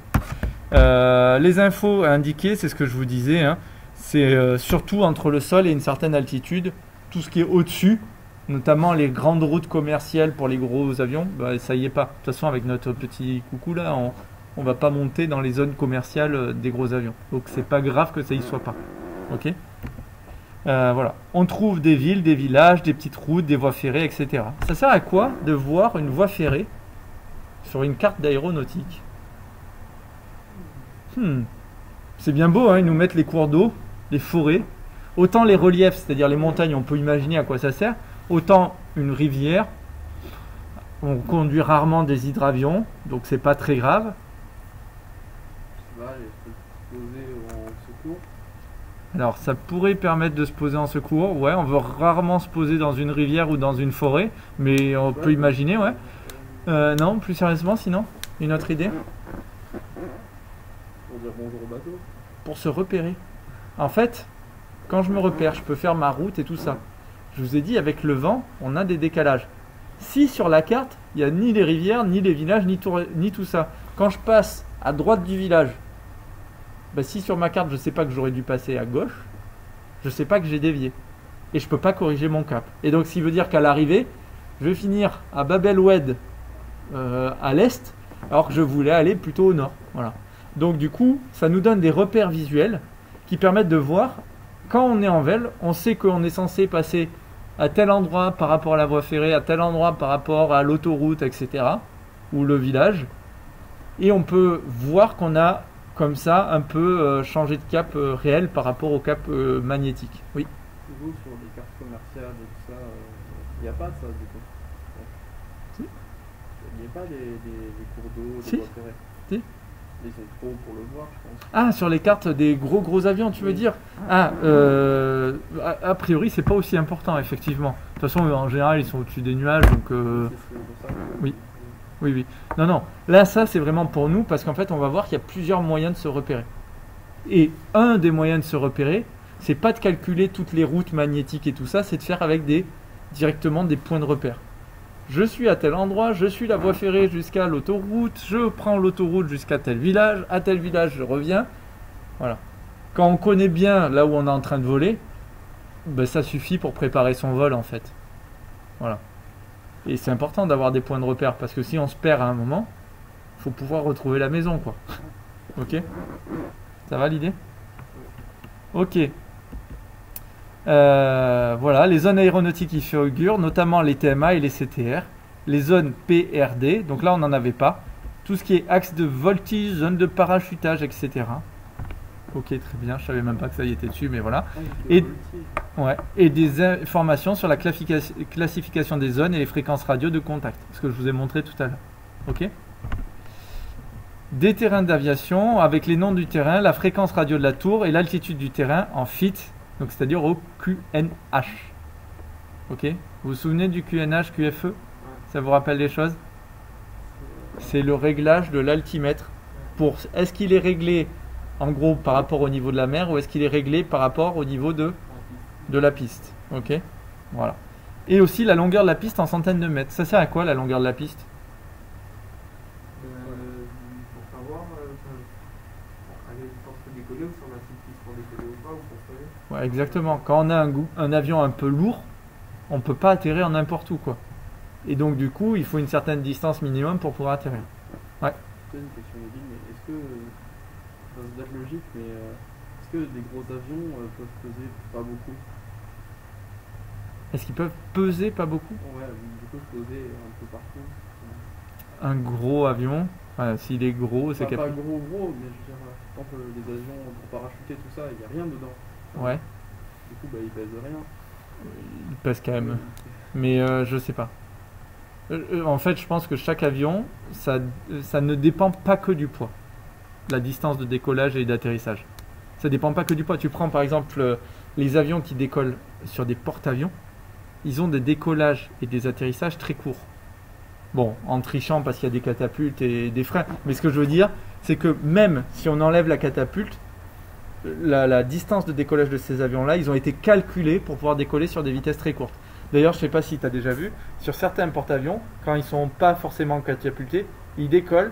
Euh, les infos indiquées, c'est ce que je vous disais, hein. c'est euh, surtout entre le sol et une certaine altitude, tout ce qui est au-dessus, notamment les grandes routes commerciales pour les gros avions, bah, ça y est pas. De toute façon, avec notre petit coucou là, on, on va pas monter dans les zones commerciales euh, des gros avions. Donc c'est pas grave que ça y soit pas. Ok? Voilà. On trouve des villes, des villages, des petites routes, des voies ferrées, etc. Ça sert à quoi de voir une voie ferrée sur une carte d'aéronautique? Hmm. C'est bien beau, hein, ils nous mettent les cours d'eau, les forêts. Autant les reliefs, c'est-à-dire les montagnes, on peut imaginer à quoi ça sert. Autant une rivière, On conduit rarement des hydravions, donc c'est pas très grave. Je sais pas, il faut se poser en secours. Alors ça pourrait permettre de se poser en secours. Ouais, on veut rarement se poser dans une rivière ou dans une forêt, mais on peut imaginer, ouais. Euh, non, plus sérieusement, sinon, une autre idée? Pour dire bonjour au bateau. Pour se repérer. En fait, quand je me repère, je peux faire ma route et tout ça. Je vous ai dit, avec le vent, on a des décalages. Si sur la carte, il n'y a ni les rivières, ni les villages, ni tout, ni tout ça. Quand je passe à droite du village, bah, si sur ma carte, je sais pas que j'aurais dû passer à gauche, je sais pas que j'ai dévié. Et je peux pas corriger mon cap. Et donc, ce qui veut dire qu'à l'arrivée, je vais finir à Babel Wed euh, à l'est, alors que je voulais aller plutôt au nord. Voilà. Donc, du coup, ça nous donne des repères visuels qui permettent de voir quand on est en Velle, on sait qu'on est censé passer à tel endroit par rapport à la voie ferrée, à tel endroit par rapport à l'autoroute, etc. ou le village. Et on peut voir qu'on a comme ça un peu euh, changé de cap euh, réel par rapport au cap euh, magnétique. Oui. Vous, sur les cartes commerciales et tout ça, il n'y a pas ça du coup Si. Il n'y a pas des, des- des cours d'eau, des Si. voies ferrées Si. Ils sont trop pour le voir, je pense. Ah, sur les cartes des gros gros avions, tu veux Oui. dire Ah, euh, a, a priori, c'est pas aussi important, effectivement. De toute façon, en général, ils sont au-dessus des nuages, donc. euh, C'est pour ça que- oui. Oui, oui. Non, non. Là, ça, c'est vraiment pour nous parce qu'en fait, on va voir qu'il y a plusieurs moyens de se repérer. Et un des moyens de se repérer, c'est pas de calculer toutes les routes magnétiques et tout ça, c'est de faire avec des directement des points de repère. Je suis à tel endroit, je suis la voie ferrée jusqu'à l'autoroute, je prends l'autoroute jusqu'à tel village, à tel village je reviens. Voilà. Quand on connaît bien là où on est en train de voler, ben, ça suffit pour préparer son vol en fait. Voilà. Et c'est important d'avoir des points de repère parce que si on se perd à un moment, faut pouvoir retrouver la maison quoi. ok? Ça va l'idée? Ok. Euh, voilà, les zones aéronautiques qui figurent, notamment les TMA et les CTR. Les zones PRD, donc là on n'en avait pas. Tout ce qui est axe de voltige, zone de parachutage, etc. Ok, très bien, je savais même pas que ça y était dessus, mais voilà. Il Et- des informations sur la classification des zones et les fréquences radio de contact, ce que je vous ai montré tout à l'heure. Ok Des terrains d'aviation avec les noms du terrain, la fréquence radio de la tour et l'altitude du terrain en feet, donc c'est-à-dire au QNH. Ok Vous vous souvenez du QNH, QFE Ça vous rappelle des choses? C'est le réglage de l'altimètre. Pour est-ce qu'il est réglé en gros par rapport au niveau de la mer ou est-ce qu'il est réglé par rapport au niveau de de la piste. Ok? Voilà. Et aussi la longueur de la piste en centaines de mètres. Ça sert à quoi la longueur de la piste? Euh, pour savoir, euh, enfin, à quelle distance peut décoller, ou si on a une piste pour décoller ou pas, ou pour freiner. Ouais, exactement. Quand on a un, avion un peu lourd, on peut pas atterrir n'importe où. quoi. Et donc du coup, il faut une certaine distance minimum pour pouvoir atterrir. Est-ce que. Se date logique, mais euh, est-ce que des gros avions euh, peuvent peser pas beaucoup? Est-ce qu'ils peuvent peser pas beaucoup? Ouais, du coup, poser un peu partout. Un gros avion, voilà, s'il est gros, c'est Enfin, pas capable. gros gros, mais je veux dire, quand euh, les avions pour parachuter, tout ça, il n'y a rien dedans. Ouais, Du coup, bah, ils pèsent rien. il pèse quand même. Mais euh, je sais pas. En fait, je pense que chaque avion, ça, ça ne dépend pas que du poids. La distance de décollage et d'atterrissage. Ça dépend pas que du poids. Tu prends par exemple euh, les avions qui décollent sur des porte-avions. Ils ont des décollages et des atterrissages très courts. Bon, en trichant parce qu'il y a des catapultes et des freins. Mais ce que je veux dire, c'est que même si on enlève la catapulte, la, la distance de décollage de ces avions-là, ils ont été calculés pour pouvoir décoller sur des vitesses très courtes. D'ailleurs, je sais pas si tu as déjà vu, sur certains porte-avions, quand ils sont pas forcément catapultés, ils décollent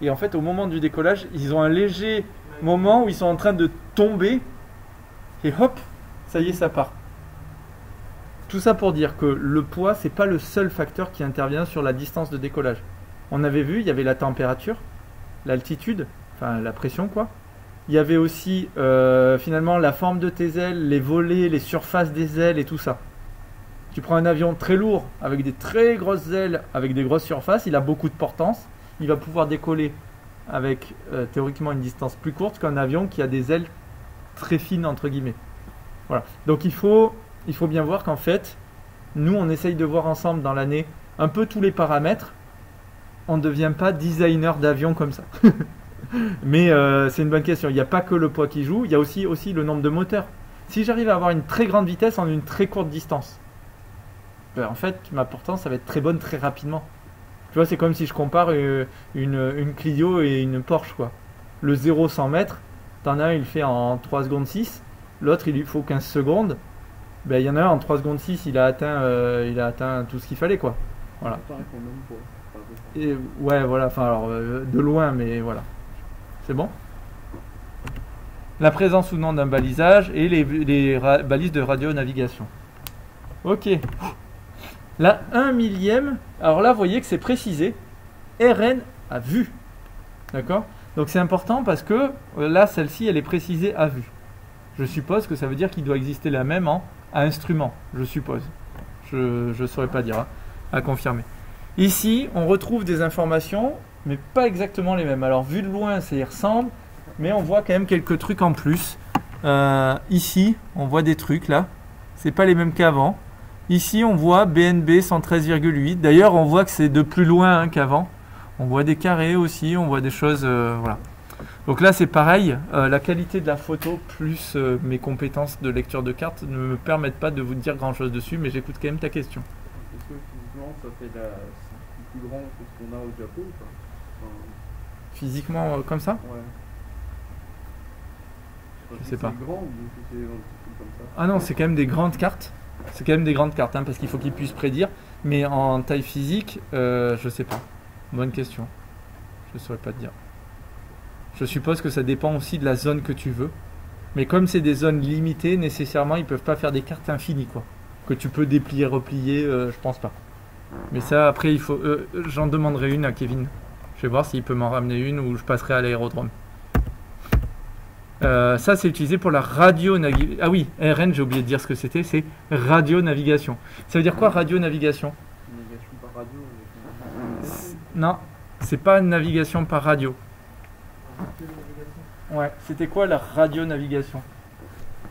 et en fait, au moment du décollage, ils ont un léger moment où ils sont en train de tomber et hop, ça y est, ça part. Tout ça pour dire que le poids, c'est pas le seul facteur qui intervient sur la distance de décollage. On avait vu, il y avait la température, l'altitude, enfin la pression quoi. Il y avait aussi euh, finalement la forme de tes ailes, les volets, les surfaces des ailes et tout ça. Tu prends un avion très lourd avec des très grosses ailes, avec des grosses surfaces, il a beaucoup de portance, il va pouvoir décoller avec euh, théoriquement une distance plus courte qu'un avion qui a des ailes très fines entre guillemets. Voilà. Donc il faut, il faut bien voir qu'en fait, nous on essaye de voir ensemble dans l'année un peu tous les paramètres, on ne devient pas designer d'avion comme ça. [LAUGHS] Mais euh, c'est une bonne question. Il n'y a pas que le poids qui joue, il y a aussi, aussi le nombre de moteurs. Si j'arrive à avoir une très grande vitesse en une très courte distance, ben, en fait, ma portance, ça va être très bonne très rapidement. Tu vois, c'est comme si je compare euh, une, une Clio et une Porsche, quoi. Le 0-100 mètres, t'en as un, il fait en 3 secondes 6, l'autre, il lui faut 15 secondes. Ben, il y en a un en 3 secondes 6, il a atteint, euh, il a atteint tout ce qu'il fallait, quoi. Voilà. Et ouais, voilà, enfin, alors, euh, de loin, mais voilà. C'est bon? La présence ou non d'un balisage et les, les balises de radionavigation. Ok. La 1 millième, alors là, vous voyez que c'est précisé. RN à vue. D'accord? Donc c'est important parce que euh, là, celle-ci, elle est précisée à vue. Je suppose que ça veut dire qu'il doit exister la même en à instrument. Je suppose. Je ne saurais pas dire. hein, à confirmer. Ici, on retrouve des informations, mais pas exactement les mêmes. Alors, vu de loin, ça y ressemble, mais on voit quand même quelques trucs en plus. Euh, ici, on voit des trucs là. C'est pas les mêmes qu'avant. Ici, on voit BNB 113,8. D'ailleurs, on voit que c'est de plus loin hein, qu'avant. On voit des carrés aussi, on voit des choses. euh, voilà. Donc là, c'est pareil. euh, la qualité de la photo plus euh, mes compétences de lecture de carte ne me permettent pas de vous dire grand chose dessus, mais j'écoute quand même ta question. Est-ce que physiquement ça fait la... plus grand que ce qu'on a au Japon ou pas? Enfin, Physiquement, euh, comme ça? Ouais. Je sais pas. Grand ou si c'est un petit truc comme ça? Ah non, c'est quand même des grandes cartes. C'est quand même des grandes cartes, hein, parce qu'il faut qu'ils puissent prédire. Mais en taille physique, euh, je sais pas. Bonne question. Je saurais pas te dire. Je suppose que ça dépend aussi de la zone que tu veux. Mais comme c'est des zones limitées, nécessairement, ils peuvent pas faire des cartes infinies, quoi. Que tu peux déplier, replier, euh, je pense pas. Mais ça, après, il faut. euh, J'en demanderai une à Kevin. Je vais voir s'il peut m'en ramener une ou je passerai à l'aérodrome. Euh, ça, c'est utilisé pour la radio-navigation. Ah oui, RN, j'ai oublié de dire ce que c'était, c'est radio-navigation. Ça veut dire quoi, radio-navigation Navigation par radio Non, c'est pas navigation par radio. Ouais, c'était quoi la radio-navigation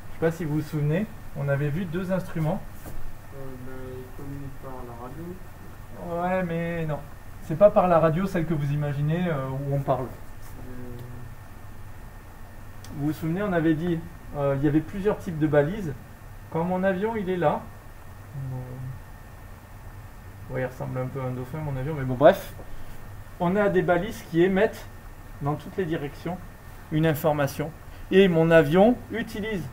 Je sais pas si vous vous souvenez, on avait vu deux instruments. Euh, ben, par la radio. Ouais, mais non. C'est pas par la radio, celle que vous imaginez, euh, où on parle. Vous vous souvenez, on avait dit, euh, il y avait plusieurs types de balises. Quand mon avion, il est là. euh, il ressemble un peu à un dauphin, mon avion, mais bon, bref. On a des balises qui émettent dans toutes les directions une information. Et mon avion utilise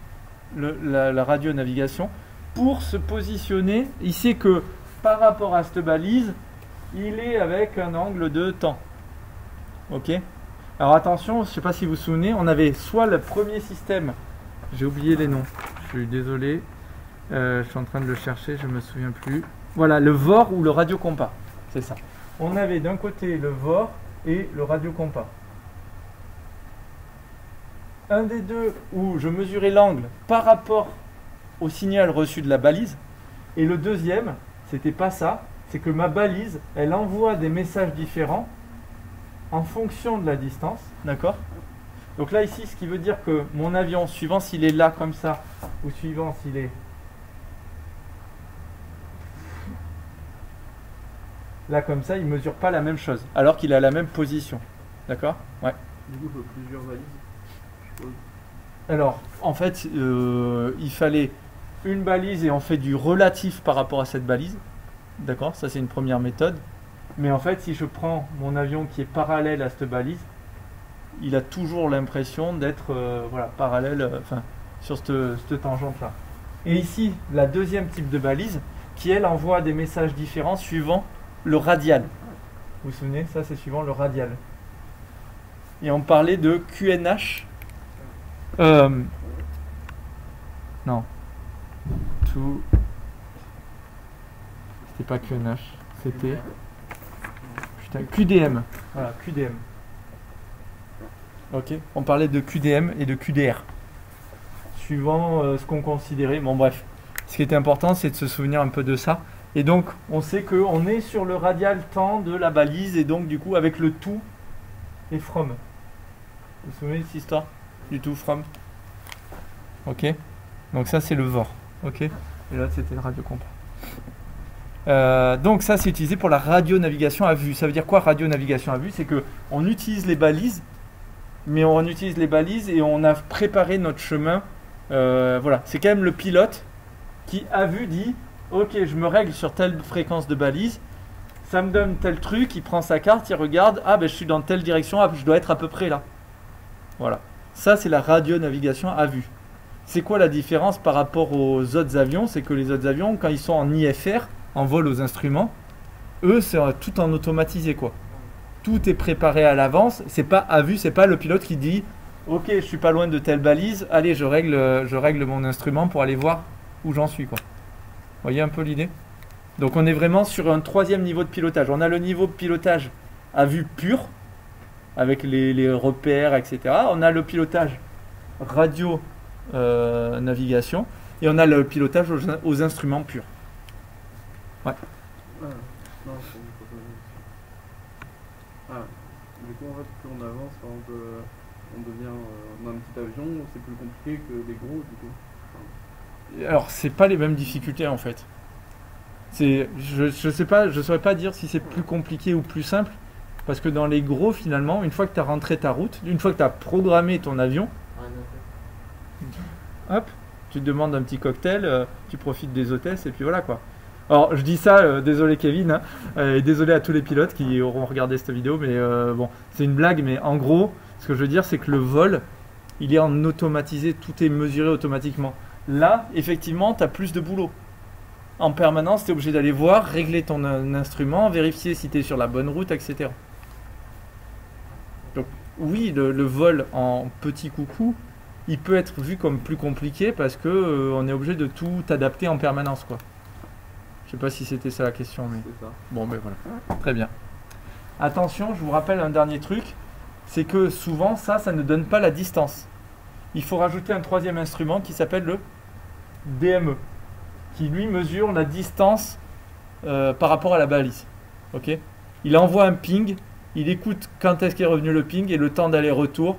le- la, la radionavigation pour se positionner. Il sait que par rapport à cette balise, il est avec un angle de temps. Ok? Alors attention, je ne sais pas si vous vous souvenez, on avait soit le premier système, j'ai oublié les noms, je suis désolé, Euh, je suis en train de le chercher, je me souviens plus. Voilà, le VOR ou le radiocompas, c'est ça. On avait d'un côté le VOR et le radiocompas. Un des deux où je mesurais l'angle par rapport au signal reçu de la balise, et le deuxième, c'était pas ça, c'est que ma balise, elle envoie des messages différents en fonction de la distance, d'accord? Donc là ici, ce qui veut dire que mon avion, suivant s'il est là comme ça, ou suivant s'il est là comme ça, il mesure pas la même chose, alors qu'il a la même position, d'accord? Ouais. Du coup, il faut plusieurs valises. je suppose. Alors, en fait, euh, il fallait une balise et on fait du relatif par rapport à cette balise. D'accord? Ça, c'est une première méthode. Mais en fait, si je prends mon avion qui est parallèle à cette balise, il a toujours l'impression d'être euh, voilà, parallèle euh, enfin, sur cette, tangente-là. Et ici, la deuxième type de balise, qui elle envoie des messages différents suivant le radial. Vous vous souvenez? Ça, c'est suivant le radial. Et on parlait de QNH. Euh, non. Tout. C'était pas QNH. C'était. QDM. Voilà, QDM. Ok. On parlait de QDM et de QDR. Suivant euh, ce qu'on considérait. Bon, bref. Ce qui était important, c'est de se souvenir un peu de ça. Et donc, on sait qu'on est sur le radial temps de la balise, et donc, du coup, avec le tout et from. Vous vous souvenez de cette histoire? Du tout from? Ok Donc, ça, c'est le VOR. Ok Et là, c'était le radiocompas. Euh, donc ça c'est utilisé pour la radionavigation à vue. Ça veut dire quoi radionavigation à vue? C'est que on utilise les balises, mais on utilise les balises et on a préparé notre chemin. Euh, voilà, c'est quand même le pilote qui a vu dit ok je me règle sur telle fréquence de balise, ça me donne tel truc, il prend sa carte, il regarde ah ben je suis dans telle direction, ah, je dois être à peu près là. Voilà, ça c'est la radionavigation à vue. C'est quoi la différence par rapport aux autres avions? C'est que les autres avions quand ils sont en IFR en vol aux instruments, eux, c'est tout en automatisé, quoi. Tout est préparé à l'avance. C'est pas à vue, c'est pas le pilote qui dit Ok, je suis pas loin de telle balise, allez, je règle, je règle mon instrument pour aller voir où j'en suis, quoi. Vous voyez un peu l'idée? Donc, on est vraiment sur un troisième niveau de pilotage. On a le niveau de pilotage à vue pure, avec les, repères, etc. On a le pilotage radio euh, et on a le pilotage aux instruments purs. Ouais. Ah, non, Ah, du coup, en fait, plus on avance, on, peut, on devient. Euh, on a un petit avion, c'est plus compliqué que des gros, du coup. Alors, c'est pas les mêmes difficultés en fait. C'est, je, je sais pas, je saurais pas dire si c'est plus compliqué ou plus simple, parce que dans les gros, finalement, une fois que tu as rentré ta route, une fois que tu as programmé ton avion, hop, tu te demandes un petit cocktail, euh, tu profites des hôtesses et puis voilà quoi. Alors je dis ça, euh, désolé Kevin, hein, euh, et désolé à tous les pilotes qui auront regardé cette vidéo, mais euh, bon, c'est une blague, mais en gros, ce que je veux dire, c'est que le vol, il est en automatisé, tout est mesuré automatiquement. Là, effectivement, tu plus de boulot. En permanence, tu obligé d'aller voir, régler ton instrument, vérifier si tu es sur la bonne route, etc. Donc oui, le, vol en petit coucou, il peut être vu comme plus compliqué parce que on est obligé de tout adapter en permanence, quoi. Je sais pas si c'était ça la question, mais. Bon, ben voilà. Très bien. Attention, je vous rappelle un dernier truc c'est que souvent, ça, ça ne donne pas la distance. Il faut rajouter un troisième instrument qui s'appelle le DME, qui lui mesure la distance euh, par rapport à la balise. Ok? Il envoie un ping, il écoute quand est-ce qu'est revenu le ping et le temps d'aller-retour.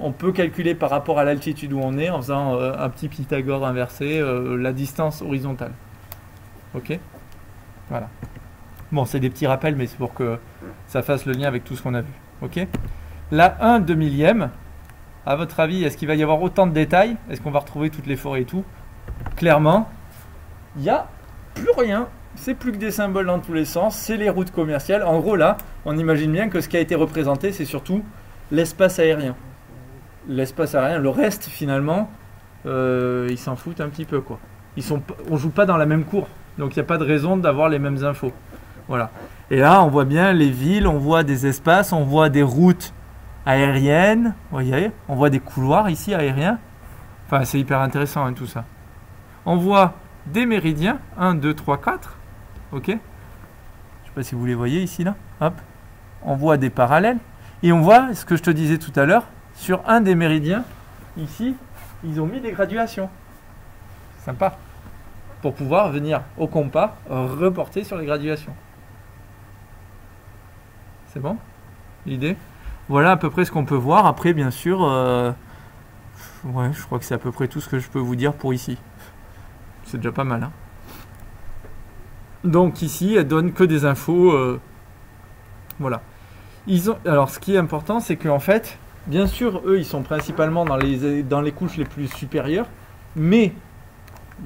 On peut calculer par rapport à l'altitude où on est en faisant euh, un petit Pythagore inversé euh, la distance horizontale. Ok Voilà. Bon, c'est des petits rappels, mais c'est pour que ça fasse le lien avec tout ce qu'on a vu. Ok La 1 de millième, à votre avis, est-ce qu'il va y avoir autant de détails? Est-ce qu'on va retrouver toutes les forêts et tout? Clairement, il n'y a plus rien. C'est plus que des symboles dans tous les sens. C'est les routes commerciales. En gros, là, on imagine bien que ce qui a été représenté, c'est surtout l'espace aérien. L'espace aérien, le reste, finalement, euh, ils s'en foutent un petit peu, quoi. Ils sont, on joue pas dans la même cour. Donc il n'y a pas de raison d'avoir les mêmes infos. Voilà. Et là, on voit bien les villes, on voit des espaces, on voit des routes aériennes. Voyez On voit des couloirs ici aériens. Enfin, c'est hyper intéressant hein, tout ça. On voit des méridiens. 1, 2, 3, 4. Ok Je ne sais pas si vous les voyez ici, là. Hop. On voit des parallèles. Et on voit ce que je te disais tout à l'heure. Sur un des méridiens, ici, ils ont mis des graduations. Sympa pour pouvoir venir au compas reporter sur les graduations. C'est bon? L'idée? Voilà à peu près ce qu'on peut voir. Après, bien sûr, euh, ouais, je crois que c'est à peu près tout ce que je peux vous dire pour ici. C'est déjà pas mal. Hein Donc ici, elle donne que des infos. Euh, voilà. Ils ont, alors, ce qui est important, c'est qu'en fait, bien sûr, eux, ils sont principalement dans les, dans les couches les plus supérieures, mais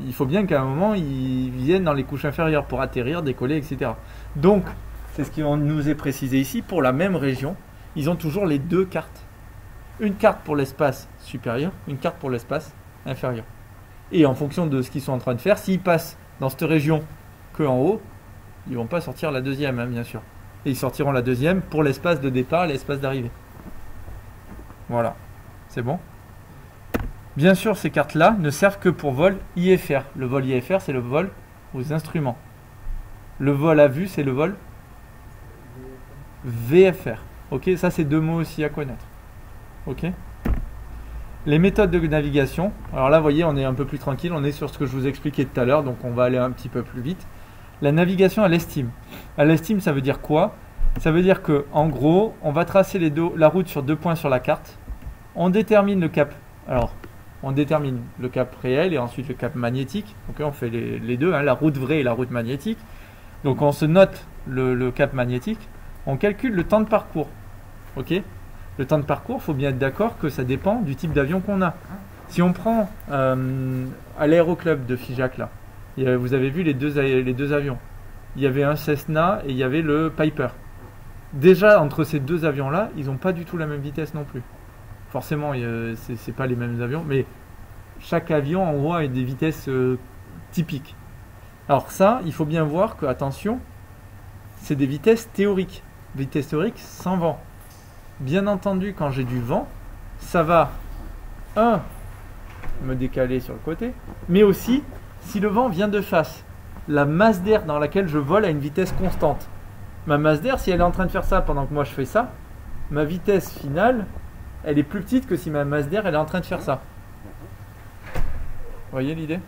il faut bien qu'à un moment, ils viennent dans les couches inférieures pour atterrir, décoller, etc. Donc, c'est ce qui nous est précisé ici, pour la même région, ils ont toujours les deux cartes. Une carte pour l'espace supérieur, une carte pour l'espace inférieur. Et en fonction de ce qu'ils sont en train de faire, s'ils passent dans cette région que en haut, ils vont pas sortir la deuxième, hein, bien sûr. Et ils sortiront la deuxième pour l'espace de départ et l'espace d'arrivée. Voilà. C'est bon? Bien sûr, ces cartes-là ne servent que pour vol IFR. Le vol IFR, c'est le vol aux instruments. Le vol à vue, c'est le vol VFR. Ok, ça c'est deux mots aussi à connaître. Ok. Les méthodes de navigation. Alors là, vous voyez, on est un peu plus tranquille. On est sur ce que je vous expliquais tout à l'heure, donc on va aller un petit peu plus vite. La navigation à l'estime. À l'estime, ça veut dire quoi? Ça veut dire que, en gros, on va tracer la route sur deux points sur la carte. On détermine le cap. Alors, on détermine le cap réel et ensuite le cap magnétique. On fait les, deux, hein, la route vraie et la route magnétique. Donc on se note le, cap magnétique, on calcule le temps de parcours. Le temps de parcours, faut bien être d'accord que ça dépend du type d'avion qu'on a. Si on prend euh, à l'aéroclub de Figeac, là, vous avez vu les deux, les deux avions. Il y avait un Cessna et il y avait le Piper. Déjà, entre ces deux avions-là, ils n'ont pas du tout la même vitesse non plus. Forcément, c'est pas les mêmes avions, mais chaque avion en haut a des vitesses euh, typiques. Alors ça, il faut bien voir que, attention, c'est des vitesses théoriques. Vitesse théorique sans vent. Bien entendu, quand j'ai du vent, ça va, un, me décaler sur le côté, mais aussi, si le vent vient de face, la masse d'air dans laquelle je vole a une vitesse constante. Ma masse d'air, si elle est en train de faire ça pendant que moi je fais ça, ma vitesse finale, elle est plus petite que si ma masse d'air, elle est en train de faire ça. Vous voyez l'idée?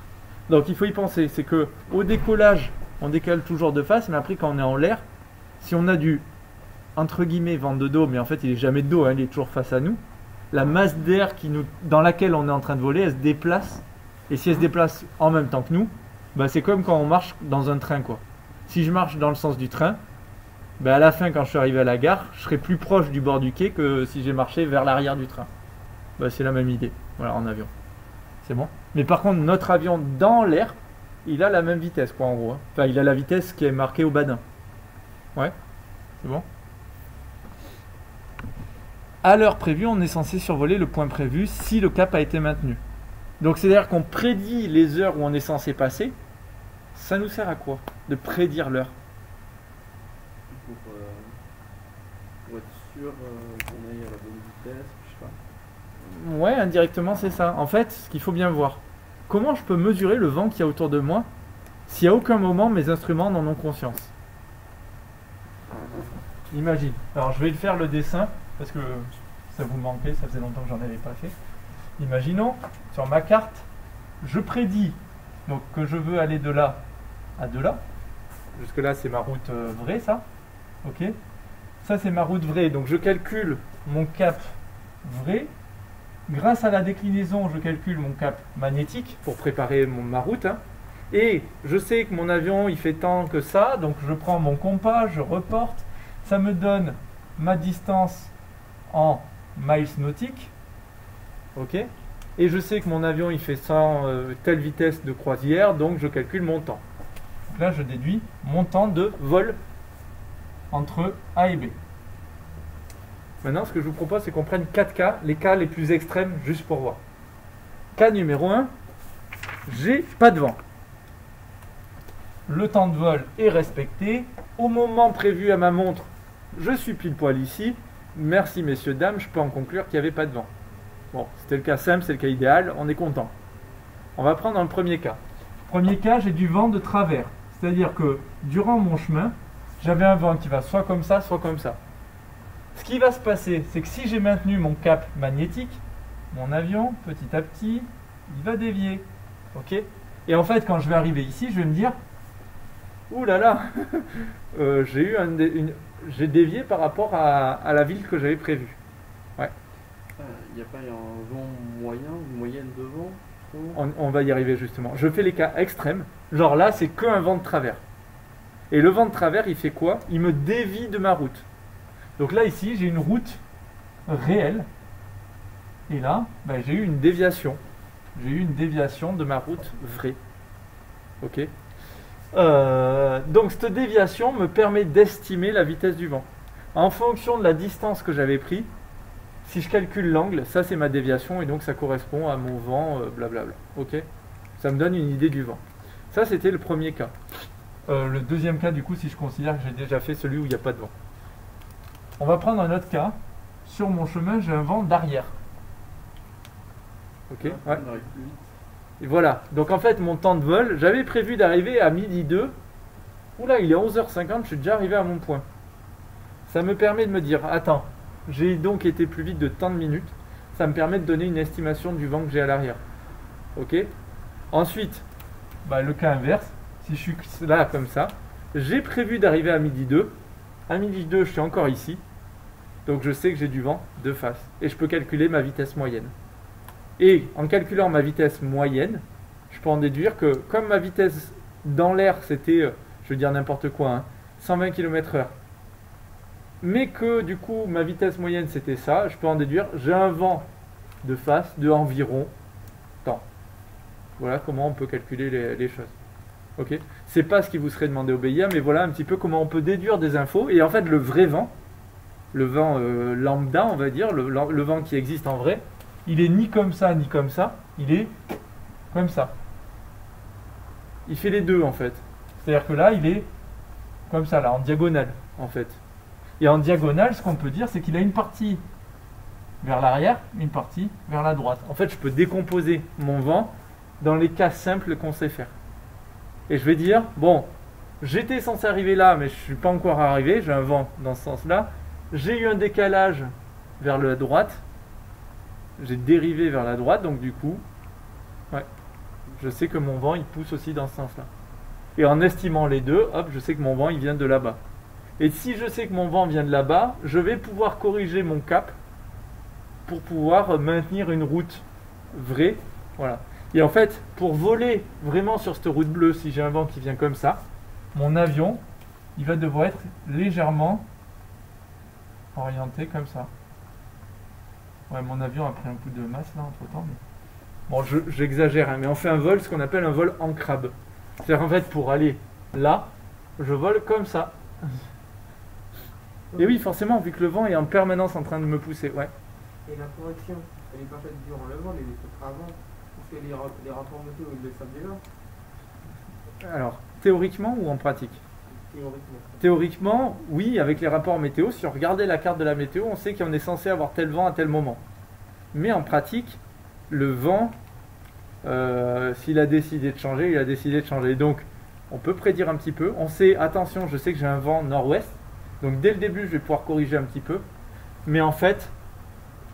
Donc il faut y penser, c'est que au décollage, on décale toujours de face, mais après quand on est en l'air, si on a du entre guillemets vent de dos, mais en fait il est jamais de dos, hein, il est toujours face à nous, la masse d'air qui nous, dans laquelle on est en train de voler, elle se déplace. Et si elle se déplace en même temps que nous, bah, c'est comme quand on marche dans un train quoi. Si je marche dans le sens du train, bah, à la fin quand je suis arrivé à la gare, je serai plus proche du bord du quai que si j'ai marché vers l'arrière du train. Bah, c'est la même idée, voilà en avion. C'est bon? Mais par contre, notre avion dans l'air, il a la même vitesse, quoi, en gros. hein. Enfin, il a la vitesse qui est marquée au badin. Ouais? C'est bon? À l'heure prévue, on est censé survoler le point prévu si le cap a été maintenu. Donc, c'est-à-dire qu'on prédit les heures où on est censé passer. Ça nous sert à quoi? De prédire l'heure Pour, euh, pour être euh, qu'on aille à la bonne vitesse, je sais pas. Ouais, indirectement, c'est ça. En fait, ce qu'il faut bien voir, comment je peux mesurer le vent qu'il y a autour de moi si à aucun moment mes instruments n'en ont conscience? Imagine. Alors, je vais faire le dessin parce que ça vous manquait, ça faisait longtemps que j'en avais pas fait. Imaginons, sur ma carte, je prédis donc, que je veux aller de là à de là. Jusque-là, c'est ma route euh, vraie, ça. Ok Ça, c'est ma route vraie. Donc, je calcule mon cap vrai grâce à la déclinaison, je calcule mon cap magnétique pour préparer mon- ma route. hein. Et je sais que mon avion, il fait tant que ça, donc je prends mon compas, je reporte. Ça me donne ma distance en miles nautiques. Ok Et je sais que mon avion, il fait euh, telle vitesse de croisière, donc je calcule mon temps. Donc là, je déduis mon temps de vol entre A et B. Maintenant, ce que je vous propose, c'est qu'on prenne 4 cas, les cas les plus extrêmes, juste pour voir. Cas numéro 1, j'ai pas de vent. Le temps de vol est respecté. Au moment prévu à ma montre, je suis pile poil ici. Merci messieurs, dames, je peux en conclure qu'il n'y avait pas de vent. Bon, c'était le cas simple, c'est le cas idéal, on est content. On va prendre le premier cas. Premier cas, j'ai du vent de travers. C'est-à-dire que durant mon chemin, j'avais un vent qui va soit comme ça, soit comme ça. Ce qui va se passer, c'est que si j'ai maintenu mon cap magnétique, mon avion, petit à petit, il va dévier. Ok? Et en fait, quand je vais arriver ici, je vais me dire Ouh là là [LAUGHS] euh, J'ai eu un dé- une, j'ai dévié par rapport à, à la ville que j'avais prévue. Il n'y a pas un vent moyen, une moyenne de vent On, on va y arriver justement. Je fais les cas extrêmes. Genre là, c'est que un vent de travers. Et le vent de travers, il fait quoi? Il me dévie de ma route. Donc là, ici, j'ai une route réelle. Et là, ben, j'ai eu une déviation. J'ai eu une déviation de ma route vraie. Ok? Euh, Donc cette déviation me permet d'estimer la vitesse du vent. En fonction de la distance que j'avais pris, si je calcule l'angle, ça c'est ma déviation et donc ça correspond à mon vent, euh, blablabla. Ok? Ça me donne une idée du vent. Ça c'était le premier cas. Euh, le deuxième cas, du coup, si je considère que j'ai déjà fait celui où il n'y a pas de vent. On va prendre un autre cas. Sur mon chemin, j'ai un vent d'arrière. Ok Ah, ouais. Et voilà. Donc en fait, mon temps de vol, j'avais prévu d'arriver à midi 2. Oula, il est 11h50, je suis déjà arrivé à mon point. Ça me permet de me dire, attends, j'ai donc été plus vite de tant de minutes. Ça me permet de donner une estimation du vent que j'ai à l'arrière. Ok Ensuite, bah, le cas inverse, si je suis là comme ça, j'ai prévu d'arriver à midi 2. À midi 2, je suis encore ici. Donc je sais que j'ai du vent de face. Et je peux calculer ma vitesse moyenne. Et en calculant ma vitesse moyenne, je peux en déduire que comme ma vitesse dans l'air c'était euh, je veux dire n'importe quoi, hein, 120 km/h, mais que du coup ma vitesse moyenne c'était ça, je peux en déduire, j'ai un vent de face de environ temps. Voilà comment on peut calculer les choses. Ok C'est pas ce qui vous serait demandé au BIA, mais voilà un petit peu comment on peut déduire des infos. Et en fait, le vrai vent, le vent euh, lambda, on va dire, le, le vent qui existe en vrai, il est ni comme ça ni comme ça, il est comme ça. Il fait les deux en fait. C'est-à-dire que là, il est comme ça, là, en diagonale en fait. Et en diagonale, ce qu'on peut dire, c'est qu'il a une partie vers l'arrière, une partie vers la droite. En fait, je peux décomposer mon vent dans les cas simples qu'on sait faire. Et je vais dire, bon, j'étais censé arriver là, mais je ne suis pas encore arrivé, j'ai un vent dans ce sens-là. J'ai eu un décalage vers la droite. J'ai dérivé vers la droite, donc du coup, ouais, je sais que mon vent, il pousse aussi dans ce sens-là. Et en estimant les deux, hop, je sais que mon vent, il vient de là-bas. Et si je sais que mon vent vient de là-bas, je vais pouvoir corriger mon cap pour pouvoir maintenir une route vraie. Voilà. Et en fait, pour voler vraiment sur cette route bleue, si j'ai un vent qui vient comme ça, mon avion, il va devoir être légèrement orienté comme ça. Ouais, mon avion a pris un coup de masse là entre temps. Bon, j'exagère, hein, mais on fait un vol, ce qu'on appelle un vol en crabe. C'est-à-dire en fait, pour aller là, je vole comme ça. Et oui, forcément, vu que le vent est en permanence en train de me pousser, ouais. Et la correction, elle est pas faite durant le vol, elle est faite avant. Les, les rapports météo, ils le savent déjà. Alors, théoriquement ou en pratique? Théoriquement. Théoriquement, oui, avec les rapports météo, si on regardait la carte de la météo, on sait qu'on est censé avoir tel vent à tel moment. Mais en pratique, le vent, euh, s'il a décidé de changer, il a décidé de changer. Donc, on peut prédire un petit peu. On sait, attention, je sais que j'ai un vent nord-ouest. Donc, dès le début, je vais pouvoir corriger un petit peu. Mais en fait,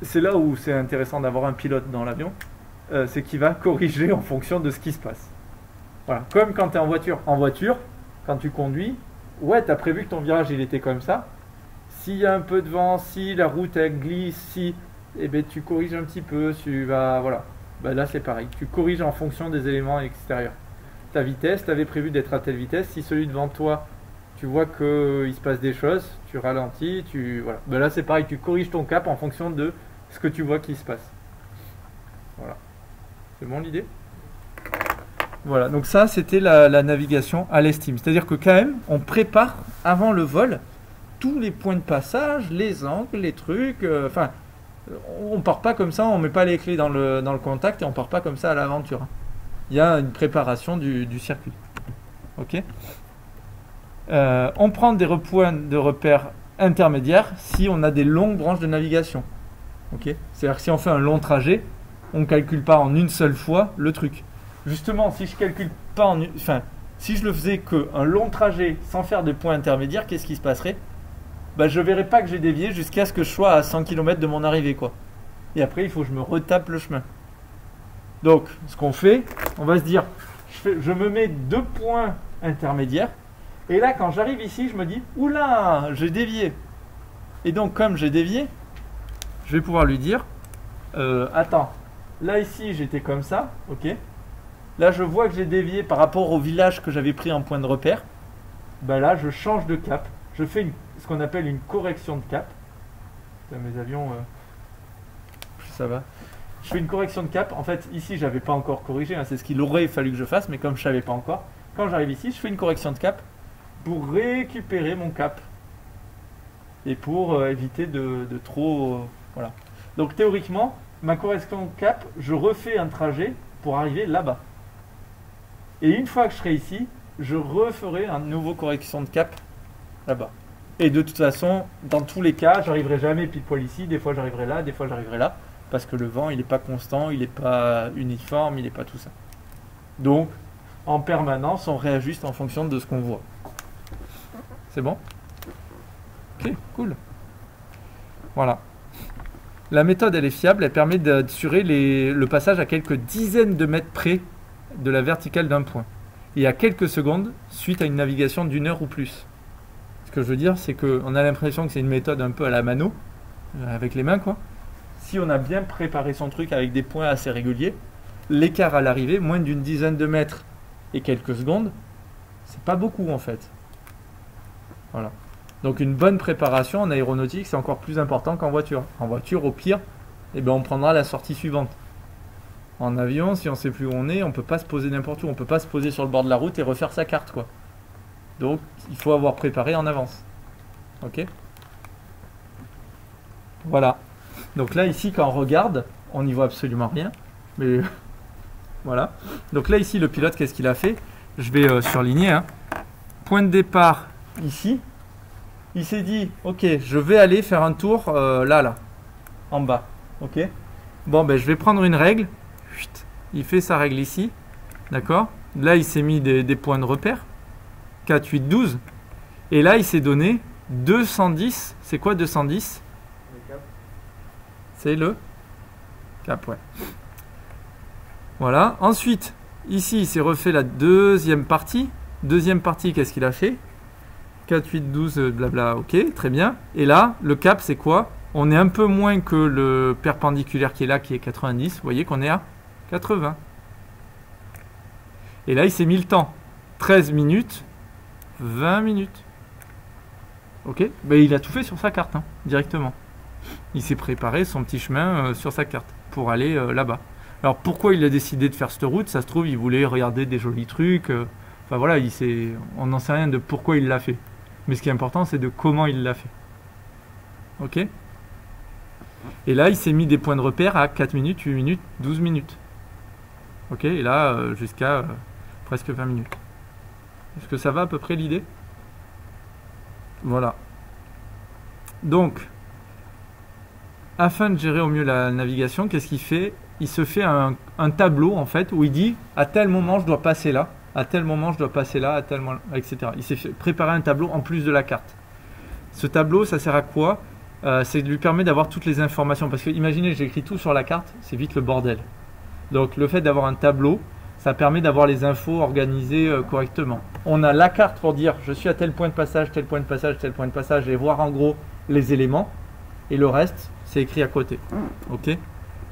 c'est là où c'est intéressant d'avoir un pilote dans l'avion. Euh, c'est qu'il va corriger en fonction de ce qui se passe. Voilà. Comme quand tu es en voiture. En voiture, quand tu conduis, ouais, tu as prévu que ton virage il était comme ça. S'il y a un peu de vent, si la route elle glisse, si eh ben, tu corriges un petit peu, tu vas. Voilà. Ben, là c'est pareil. Tu corriges en fonction des éléments extérieurs. Ta vitesse, tu avais prévu d'être à telle vitesse. Si celui devant toi, tu vois qu'il se passe des choses, tu ralentis, tu. Voilà. Ben, là c'est pareil, tu corriges ton cap en fonction de ce que tu vois qui se passe. Voilà. C'est bon l'idée? Voilà, donc ça c'était la, navigation à l'estime. C'est-à-dire que quand même, on prépare avant le vol tous les points de passage, les angles, les trucs. euh, Enfin, on part pas comme ça, on met pas les clés dans le, dans le contact et on part pas comme ça à l'aventure. hein. Il y a une préparation du, du circuit. Ok? Euh, On prend des points de repère intermédiaires si on a des longues branches de navigation. Ok? C'est-à-dire que si on fait un long trajet, on ne calcule pas en une seule fois le truc. Justement, si je calcule pas en une, enfin, si je le faisais que un long trajet sans faire de points intermédiaires, qu'est-ce qui se passerait? Bah, je verrais pas que j'ai dévié jusqu'à ce que je sois à 100 km de mon arrivée, quoi. Et après, il faut que je me retape le chemin. Donc, ce qu'on fait, on va se dire, je me mets deux points intermédiaires. Et là, quand j'arrive ici, je me dis, oula, j'ai dévié. Et donc, comme j'ai dévié, je vais pouvoir lui dire, euh, attends, là ici, j'étais comme ça, ok. Là, je vois que j'ai dévié par rapport au village que j'avais pris en point de repère. Bah là, je change de cap. Je fais ce qu'on appelle une correction de cap. Mes avions, euh, ça va. Je fais une correction de cap. En fait, ici, j'avais pas encore corrigé. hein, c'est ce qu'il aurait fallu que je fasse, mais comme je savais pas encore, quand j'arrive ici, je fais une correction de cap pour récupérer mon cap et pour euh, éviter de, de trop, euh, voilà. Donc théoriquement, ma correction de cap, je refais un trajet pour arriver là-bas. Et une fois que je serai ici, je referai un nouveau correction de cap là-bas. Et de toute façon, dans tous les cas, j'arriverai jamais pile poil ici. Des fois, j'arriverai là, des fois, j'arriverai là, parce que le vent, il n'est pas constant, il n'est pas uniforme, il n'est pas tout ça. Donc, en permanence, on réajuste en fonction de ce qu'on voit. C'est bon? Ok, cool. Voilà. La méthode, elle est fiable, elle permet d'assurer le passage à quelques dizaines de mètres près de la verticale d'un point. Et à quelques secondes, suite à une navigation d'une heure ou plus. Ce que je veux dire, c'est qu'on a l'impression que c'est une méthode un peu à la mano, euh, avec les mains, quoi. Si on a bien préparé son truc avec des points assez réguliers, l'écart à l'arrivée, moins d'une dizaine de mètres et quelques secondes, C'est pas beaucoup en fait. Voilà. Donc une bonne préparation en aéronautique, c'est encore plus important qu'en voiture. En voiture, au pire, eh ben, on prendra la sortie suivante. En avion, si on sait plus où on est, on peut pas se poser n'importe où. On peut pas se poser sur le bord de la route et refaire sa carte, quoi. Donc, il faut avoir préparé en avance. Ok? Voilà. Donc là, ici, quand on regarde, on n'y voit absolument rien. Mais [LAUGHS] voilà. Donc là, ici, le pilote, qu'est-ce qu'il a fait? Je vais euh, surligner. hein. Point de départ ici. Il s'est dit, ok, je vais aller faire un tour euh, là, là, en bas. Ok Bon, ben, je vais prendre une règle. Chut. Il fait sa règle ici. D'accord Là, il s'est mis des, des points de repère. 4, 8, 12. Et là, il s'est donné 210. C'est quoi 210 Le cap. C'est le cap, ouais. Voilà. Ensuite, ici, il s'est refait la deuxième partie. Deuxième partie, qu'est-ce qu'il a fait? 4, 8, 12, euh, blabla, ok, très bien. Et là, le cap, c'est quoi? On est un peu moins que le perpendiculaire qui est là, qui est 90. Vous voyez qu'on est à 80. Et là, il s'est mis le temps. 13 minutes, 20 minutes. Ok? Ben, Il a tout fait sur sa carte, hein, directement. Il s'est préparé son petit chemin euh, sur sa carte pour aller euh, là-bas. Alors pourquoi il a décidé de faire cette route? Ça se trouve, il voulait regarder des jolis trucs. euh, Enfin voilà, on n'en sait rien de pourquoi il l'a fait. Mais ce qui est important, c'est de comment il l'a fait. Ok? Et là, il s'est mis des points de repère à 4 minutes, 8 minutes, 12 minutes. Ok? Et là, euh, jusqu'à euh, presque 20 minutes. Est-ce que ça va à peu près l'idée? Voilà. Donc, afin de gérer au mieux la navigation, qu'est-ce qu'il fait? Il se fait un, un tableau en fait où il dit à tel moment je dois passer là, à tel moment je dois passer là, à tel moment, etc. Il s'est fait préparer un tableau en plus de la carte. Ce tableau, ça sert à quoi? Euh, C'est lui permet d'avoir toutes les informations. Parce que imaginez, j'écris tout sur la carte, c'est vite le bordel. Donc le fait d'avoir un tableau, ça permet d'avoir les infos organisées euh, correctement. On a la carte pour dire je suis à tel point de passage, tel point de passage, tel point de passage et voir en gros les éléments. Et le reste, c'est écrit à côté. Ok?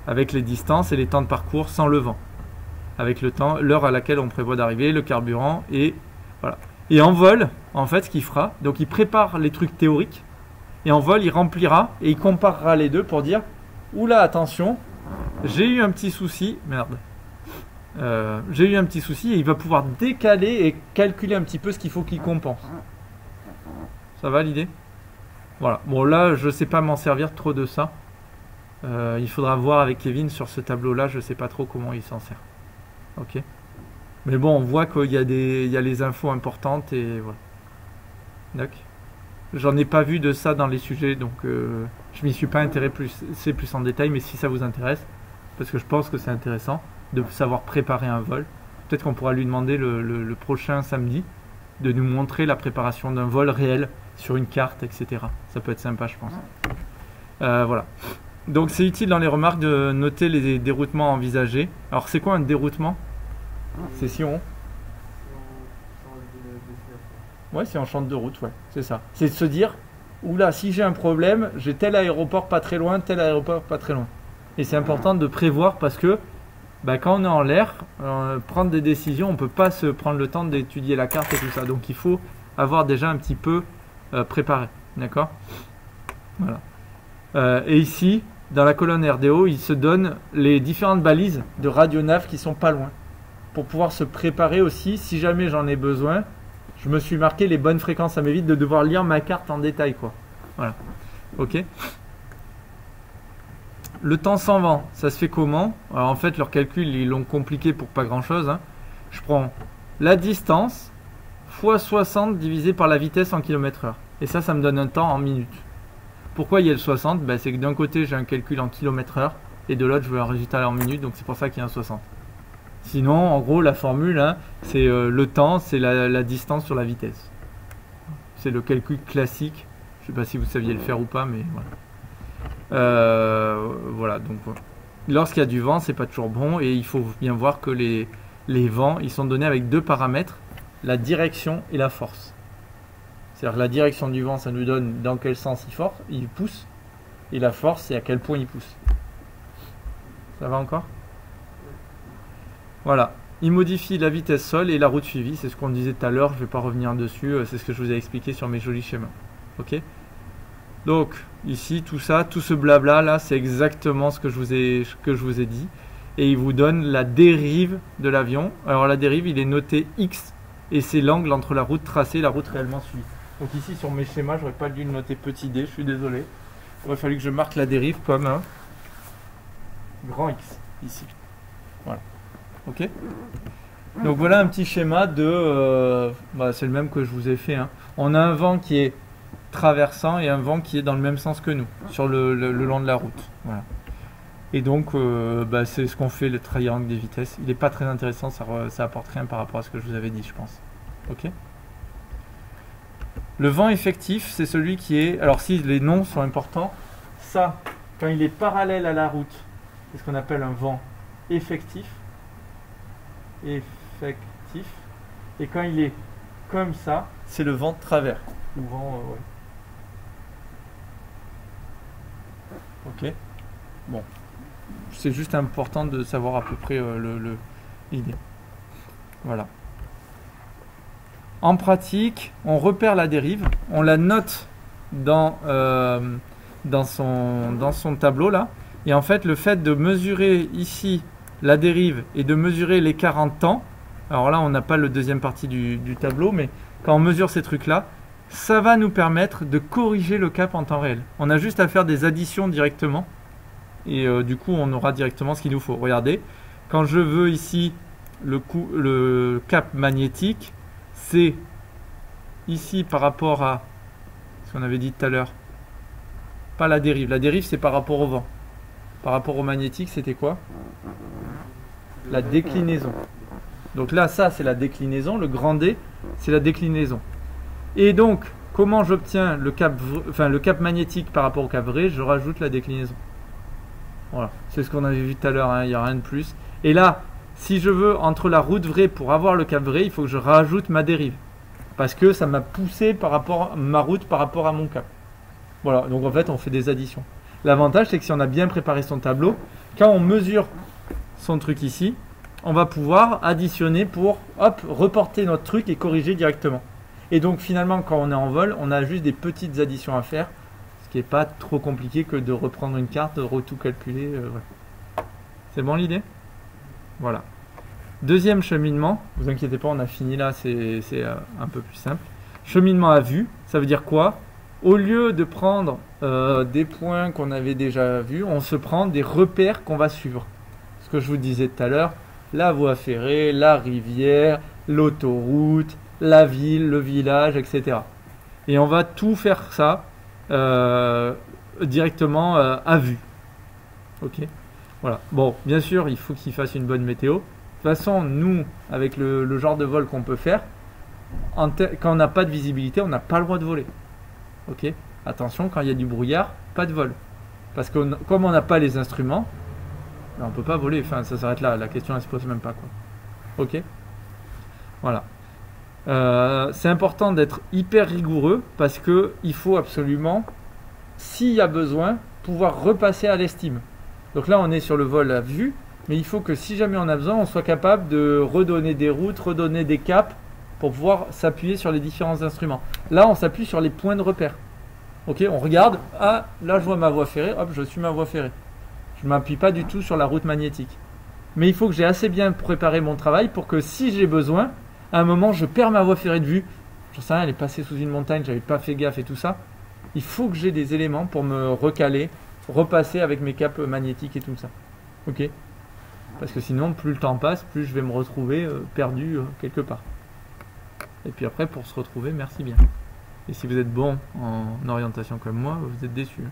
Avec les distances et les temps de parcours sans le vent. Avec le temps, l'heure à laquelle on prévoit d'arriver, le carburant et voilà. Et en vol, en fait, ce qu'il fera, donc il prépare les trucs théoriques et en vol, il remplira et il comparera les deux pour dire oula, attention, j'ai eu un petit souci, merde. Euh, j'ai eu un petit souci et il va pouvoir décaler et calculer un petit peu ce qu'il faut qu'il compense. Ça va l'idée? Voilà. Bon là, je sais pas m'en servir trop de ça. Euh, il faudra voir avec Kevin sur ce tableau-là. Je sais pas trop comment il s'en sert. Ok. Mais bon, on voit qu'il y a des, il y a les infos importantes et voilà. D'accord. J'en ai pas vu de ça dans les sujets, donc euh, je m'y suis pas intéressé plus, c'est plus en détail. Mais si ça vous intéresse, parce que je pense que c'est intéressant de savoir préparer un vol, peut-être qu'on pourra lui demander le, le- le prochain samedi de nous montrer la préparation d'un vol réel sur une carte, etc. Ça peut être sympa, je pense. Euh, voilà. Donc c'est utile dans les remarques de noter les déroutements envisagés. Alors c'est quoi un déroutement? C'est si on... Si on change de destination. Ouais, c'est en champ de route, ouais, c'est ça. C'est de se dire, oula, si j'ai un problème, j'ai tel aéroport pas très loin, tel aéroport pas très loin. Et c'est important de prévoir parce que bah, quand on est en l'air, euh, prendre des décisions, on peut pas se prendre le temps d'étudier la carte et tout ça. Donc il faut avoir déjà un petit peu euh, préparé, d'accord Voilà. Euh, et ici, dans la colonne RDO, il se donne les différentes balises de radionav qui sont pas loin. Pour pouvoir se préparer aussi, si jamais j'en ai besoin, je me suis marqué les bonnes fréquences. Ça m'évite de devoir lire ma carte en détail, quoi. Voilà. Ok. Le temps sans vent, ça se fait comment? En fait, leurs calculs, ils l'ont compliqué pour pas grand chose. Je prends la distance fois 60 divisé par la vitesse en km heure. Et ça, ça me donne un temps en minutes. Pourquoi il y a le 60 Ben, C'est que d'un côté, j'ai un calcul en km heure et de l'autre, je veux un résultat en minutes. Donc c'est pour ça qu'il y a un 60. Sinon, en gros, la formule, hein, c'est euh, le temps, c'est la, distance sur la vitesse. C'est le calcul classique. Je sais pas si vous saviez le faire ou pas, mais voilà. Euh, voilà, donc voilà. lorsqu'il y a du vent, c'est pas toujours bon et il faut bien voir que les, les vents, ils sont donnés avec deux paramètres, la direction et la force. C'est-à-dire que la direction du vent, ça nous donne dans quel sens il, force, il pousse, et la force, c'est à quel point il pousse. Ça va encore? Voilà. il modifie la vitesse sol et la route suivie. C'est ce qu'on disait tout à l'heure, je ne vais pas revenir dessus, euh, c'est ce que je vous ai expliqué sur mes jolis schémas. Ok? Donc, ici, tout ça, tout ce blabla là, c'est exactement ce que je, vous ai, que je vous ai dit. Et il vous donne la dérive de l'avion. Alors, la dérive, il est noté X et c'est l'angle entre la route tracée et la route réellement suivie. Donc, ici, sur mes schémas, j'aurais pas dû le noter petit d, je suis désolé. Il aurait fallu que je marque la dérive comme un grand X ici. Ok Donc voilà un petit schéma de... euh, bah, c'est le même que je vous ai fait. hein. On a un vent qui est traversant et un vent qui est dans le même sens que nous, sur le, long de la route. Et donc, euh, bah, c'est ce qu'on fait, le triangle des vitesses. Il n'est pas très intéressant, ça, re- ça apporte rien par rapport à ce que je vous avais dit, je pense. Ok Le vent effectif, c'est celui qui est... Alors si les noms sont importants, ça, quand il est parallèle à la route, c'est ce qu'on appelle un vent effectif. Effectif. Et quand il est comme ça, c'est le vent de travers. Ou vent, euh, ouais. Ok. Bon. C'est juste important de savoir à peu près euh, le- le- l'idée. Voilà. En pratique, on repère la dérive, on la note dans, euh, dans, son, dans son tableau là. Et en fait, le fait de mesurer ici la dérive et de mesurer l'écart en temps, alors là, on n'a pas le deuxième partie du, tableau, mais quand on mesure ces trucs-là, ça va nous permettre de corriger le cap en temps réel. On a juste à faire des additions directement, et euh, du coup, on aura directement ce qu'il nous faut. Regardez, quand je veux ici le, le cap magnétique, c'est ici par rapport à ce qu'on avait dit tout à l'heure. Pas la dérive. La dérive, c'est par rapport au vent. Par rapport au magnétique, c'était quoi? La déclinaison. Donc là, ça, c'est la déclinaison. Le grand D, c'est la déclinaison. Et donc, comment j'obtiens le cap, magnétique par rapport au cap vrai Je rajoute la déclinaison. Voilà, c'est ce qu'on avait vu tout à l'heure, hein, il n'y a rien de plus. Et là, si je veux, entre la route vraie pour avoir le cap vrai, il faut que je rajoute ma dérive. Parce que ça m'a poussé par rapport à ma route par rapport à mon cap. Voilà, donc en fait, on fait des additions. L'avantage, c'est que si on a bien préparé son tableau, quand on mesure son truc ici, on va pouvoir additionner pour, hop, reporter notre truc et corriger directement. Et donc finalement, quand on est en vol, on a juste des petites additions à faire, ce qui n'est pas trop compliqué que de reprendre une carte, de calculer. euh. C'est bon l'idée? Voilà. Deuxième cheminement, vous inquiétez pas, on a fini là, c'est c'est, euh, un peu plus simple. Cheminement à vue, ça veut dire quoi? Au lieu de prendre euh, des points qu'on avait déjà vus, on se prend des repères qu'on va suivre. Ce que je vous disais tout à l'heure, la voie ferrée, la rivière, l'autoroute, la ville, le village, etc. Et on va tout faire ça euh, directement euh, à vue. Ok? Voilà. Bon, bien sûr, il faut qu'il fasse une bonne météo. De toute façon, nous, avec le, genre de vol qu'on peut faire, quand on n'a pas de visibilité, on n'a pas le droit de voler. Ok? Attention, quand il y a du brouillard, pas de vol. Parce que comme on n'a pas les instruments, ben, on peut pas voler. Enfin, ça s'arrête là. La question, elle se pose même pas. Ok Voilà. Euh, c'est important d'être hyper rigoureux parce que il faut absolument, s'il y a besoin, pouvoir repasser à l'estime. Donc là, on est sur le vol à vue, mais il faut que si jamais on a besoin, on soit capable de redonner des routes, redonner des caps pour pouvoir s'appuyer sur les différents instruments. Là, on s'appuie sur les points de repère. Ok, on regarde, ah, là je vois ma voie ferrée, hop, je suis ma voie ferrée. Je ne m'appuie pas du tout sur la route magnétique. Mais il faut que j'ai assez bien préparé mon travail pour que si j'ai besoin, à un moment, je perds ma voie ferrée de vue. J'en sais rien, elle est passée sous une montagne, j'avais pas fait gaffe et tout ça. Il faut que j'ai des éléments pour me recaler, repasser avec mes capes magnétiques et tout ça. Ok Parce que sinon, plus le temps passe, plus je vais me retrouver euh, perdu euh, quelque part. Et puis après, pour se retrouver, merci bien. Et si vous êtes bon en orientation comme moi, vous êtes déçu.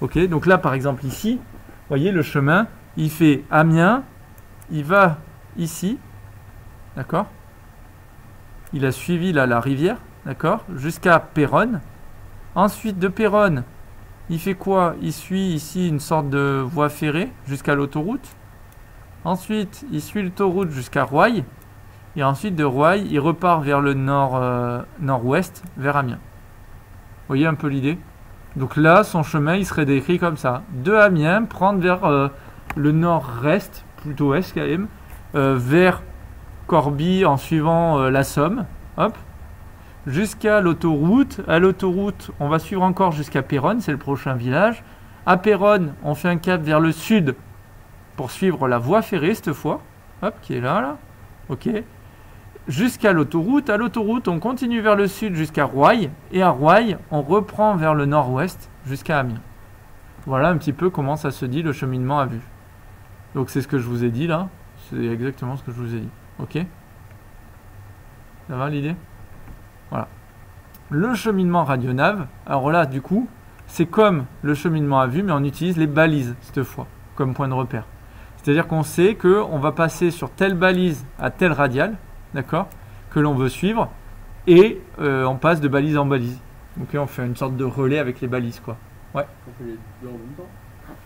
Ok, donc là, par exemple, ici, voyez, le chemin, il fait Amiens, il va ici, d'accord? Il a suivi la rivière, d'accord? Jusqu'à Péronne. Ensuite, de Péronne, il fait quoi? Il suit ici une sorte de voie ferrée jusqu'à l'autoroute. Ensuite, il suit l'autoroute jusqu'à Roye. Et ensuite, de Roye, il repart vers le euh, nord-ouest, vers Amiens. Voyez un peu l'idée? Donc là, son chemin, il serait décrit comme ça. De Amiens, prendre vers euh, le nord-est, plutôt est quand même, vers Corbie en suivant euh, la Somme. Hop. Jusqu'à l'autoroute. À l'autoroute, on va suivre encore jusqu'à Péronne, c'est le prochain village. À Péronne, on fait un cap vers le sud pour suivre la voie ferrée cette fois. Hop, qui est là, là. Ok. Jusqu'à l'autoroute. À l'autoroute, on continue vers le sud jusqu'à Roye. Et à Roye, on reprend vers le nord-ouest jusqu'à Amiens. Voilà un petit peu comment ça se dit le cheminement à vue. Donc c'est ce que je vous ai dit là. C'est exactement ce que je vous ai dit. Ok? Ça va l'idée? Voilà. Le cheminement radionave, alors là du coup, c'est comme le cheminement à vue, mais on utilise les balises cette fois comme point de repère. C'est-à-dire qu'on sait qu'on va passer sur telle balise à telle radiale, d'accord, que l'on veut suivre, et euh, on passe de balise en balise. Ok, on fait une sorte de relais avec les balises, quoi. Ouais. On fait les deux en même temps?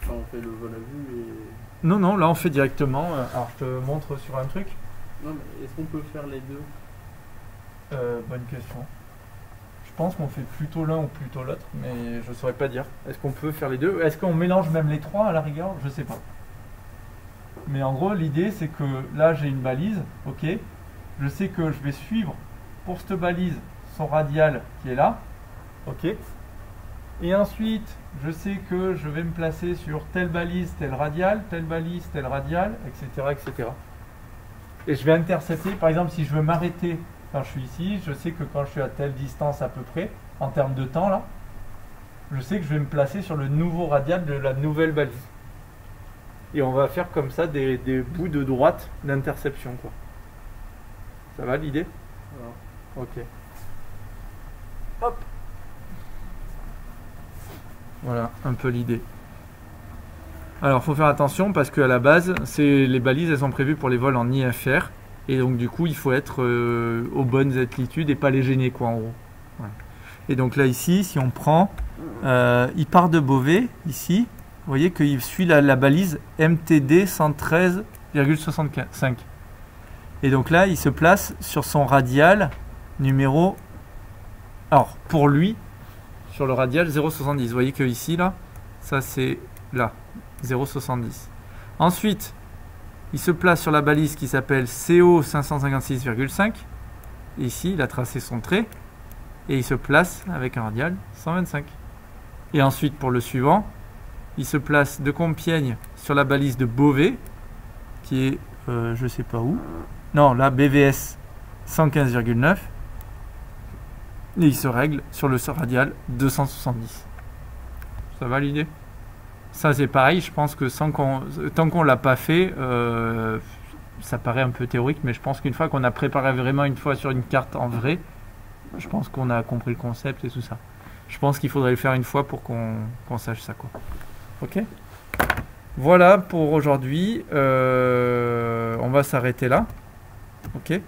Enfin, on fait le vol à vue et. Non, non, là on fait directement. euh, alors je te montre sur un truc. Non, mais est-ce qu'on peut faire les deux? Euh, bonne question. Je pense qu'on fait plutôt l'un ou plutôt l'autre, mais je saurais pas dire. Est-ce qu'on peut faire les deux? Est-ce qu'on mélange même les trois à la rigueur? Je sais pas. Mais en gros, l'idée c'est que là j'ai une balise, ok Je sais que je vais suivre pour cette balise son radial qui est là, ok Et ensuite, je sais que je vais me placer sur telle balise, telle radial, telle balise, telle radial, etc. etc. Et je vais intercepter, par exemple, si je veux m'arrêter quand je suis ici, je sais que quand je suis à telle distance à peu près, en termes de temps là, je sais que je vais me placer sur le nouveau radial de la nouvelle balise. Et on va faire comme ça des, des bouts de droite d'interception quoi. Ça va l'idée Ok. Hop. Voilà, un peu l'idée. Alors, faut faire attention parce qu'à la base, c'est les balises, elles sont prévues pour les vols en IFR. Et donc, du coup, il faut être euh, aux bonnes altitudes et pas les gêner, quoi, en gros. Et donc là, ici, si on prend, euh, il part de Beauvais, ici. Vous voyez qu'il suit la, la balise MTD 113,65. Et donc là, il se place sur son radial numéro. Alors, pour lui, sur le radial 0,70. Vous voyez que ici, là, ça c'est là, 0,70. Ensuite, il se place sur la balise qui s'appelle CO 556,5. Ici, il a tracé son trait. Et il se place avec un radial 125. Et ensuite, pour le suivant, il se place de Compiègne sur la balise de Beauvais, qui est, euh, je sais pas où. Non, là, BVS 115,9. Et il se règle sur le radial 270. Ça va l'idée Ça c'est pareil, je pense que tant qu'on l'a pas fait, euh, ça paraît un peu théorique, mais je pense qu'une fois qu'on a préparé vraiment une fois sur une carte en vrai, je pense qu'on a compris le concept et tout ça. Je pense qu'il faudrait le faire une fois pour qu'on qu'on sache ça quoi. Ok? Voilà pour aujourd'hui. Euh, on va s'arrêter là. Ok.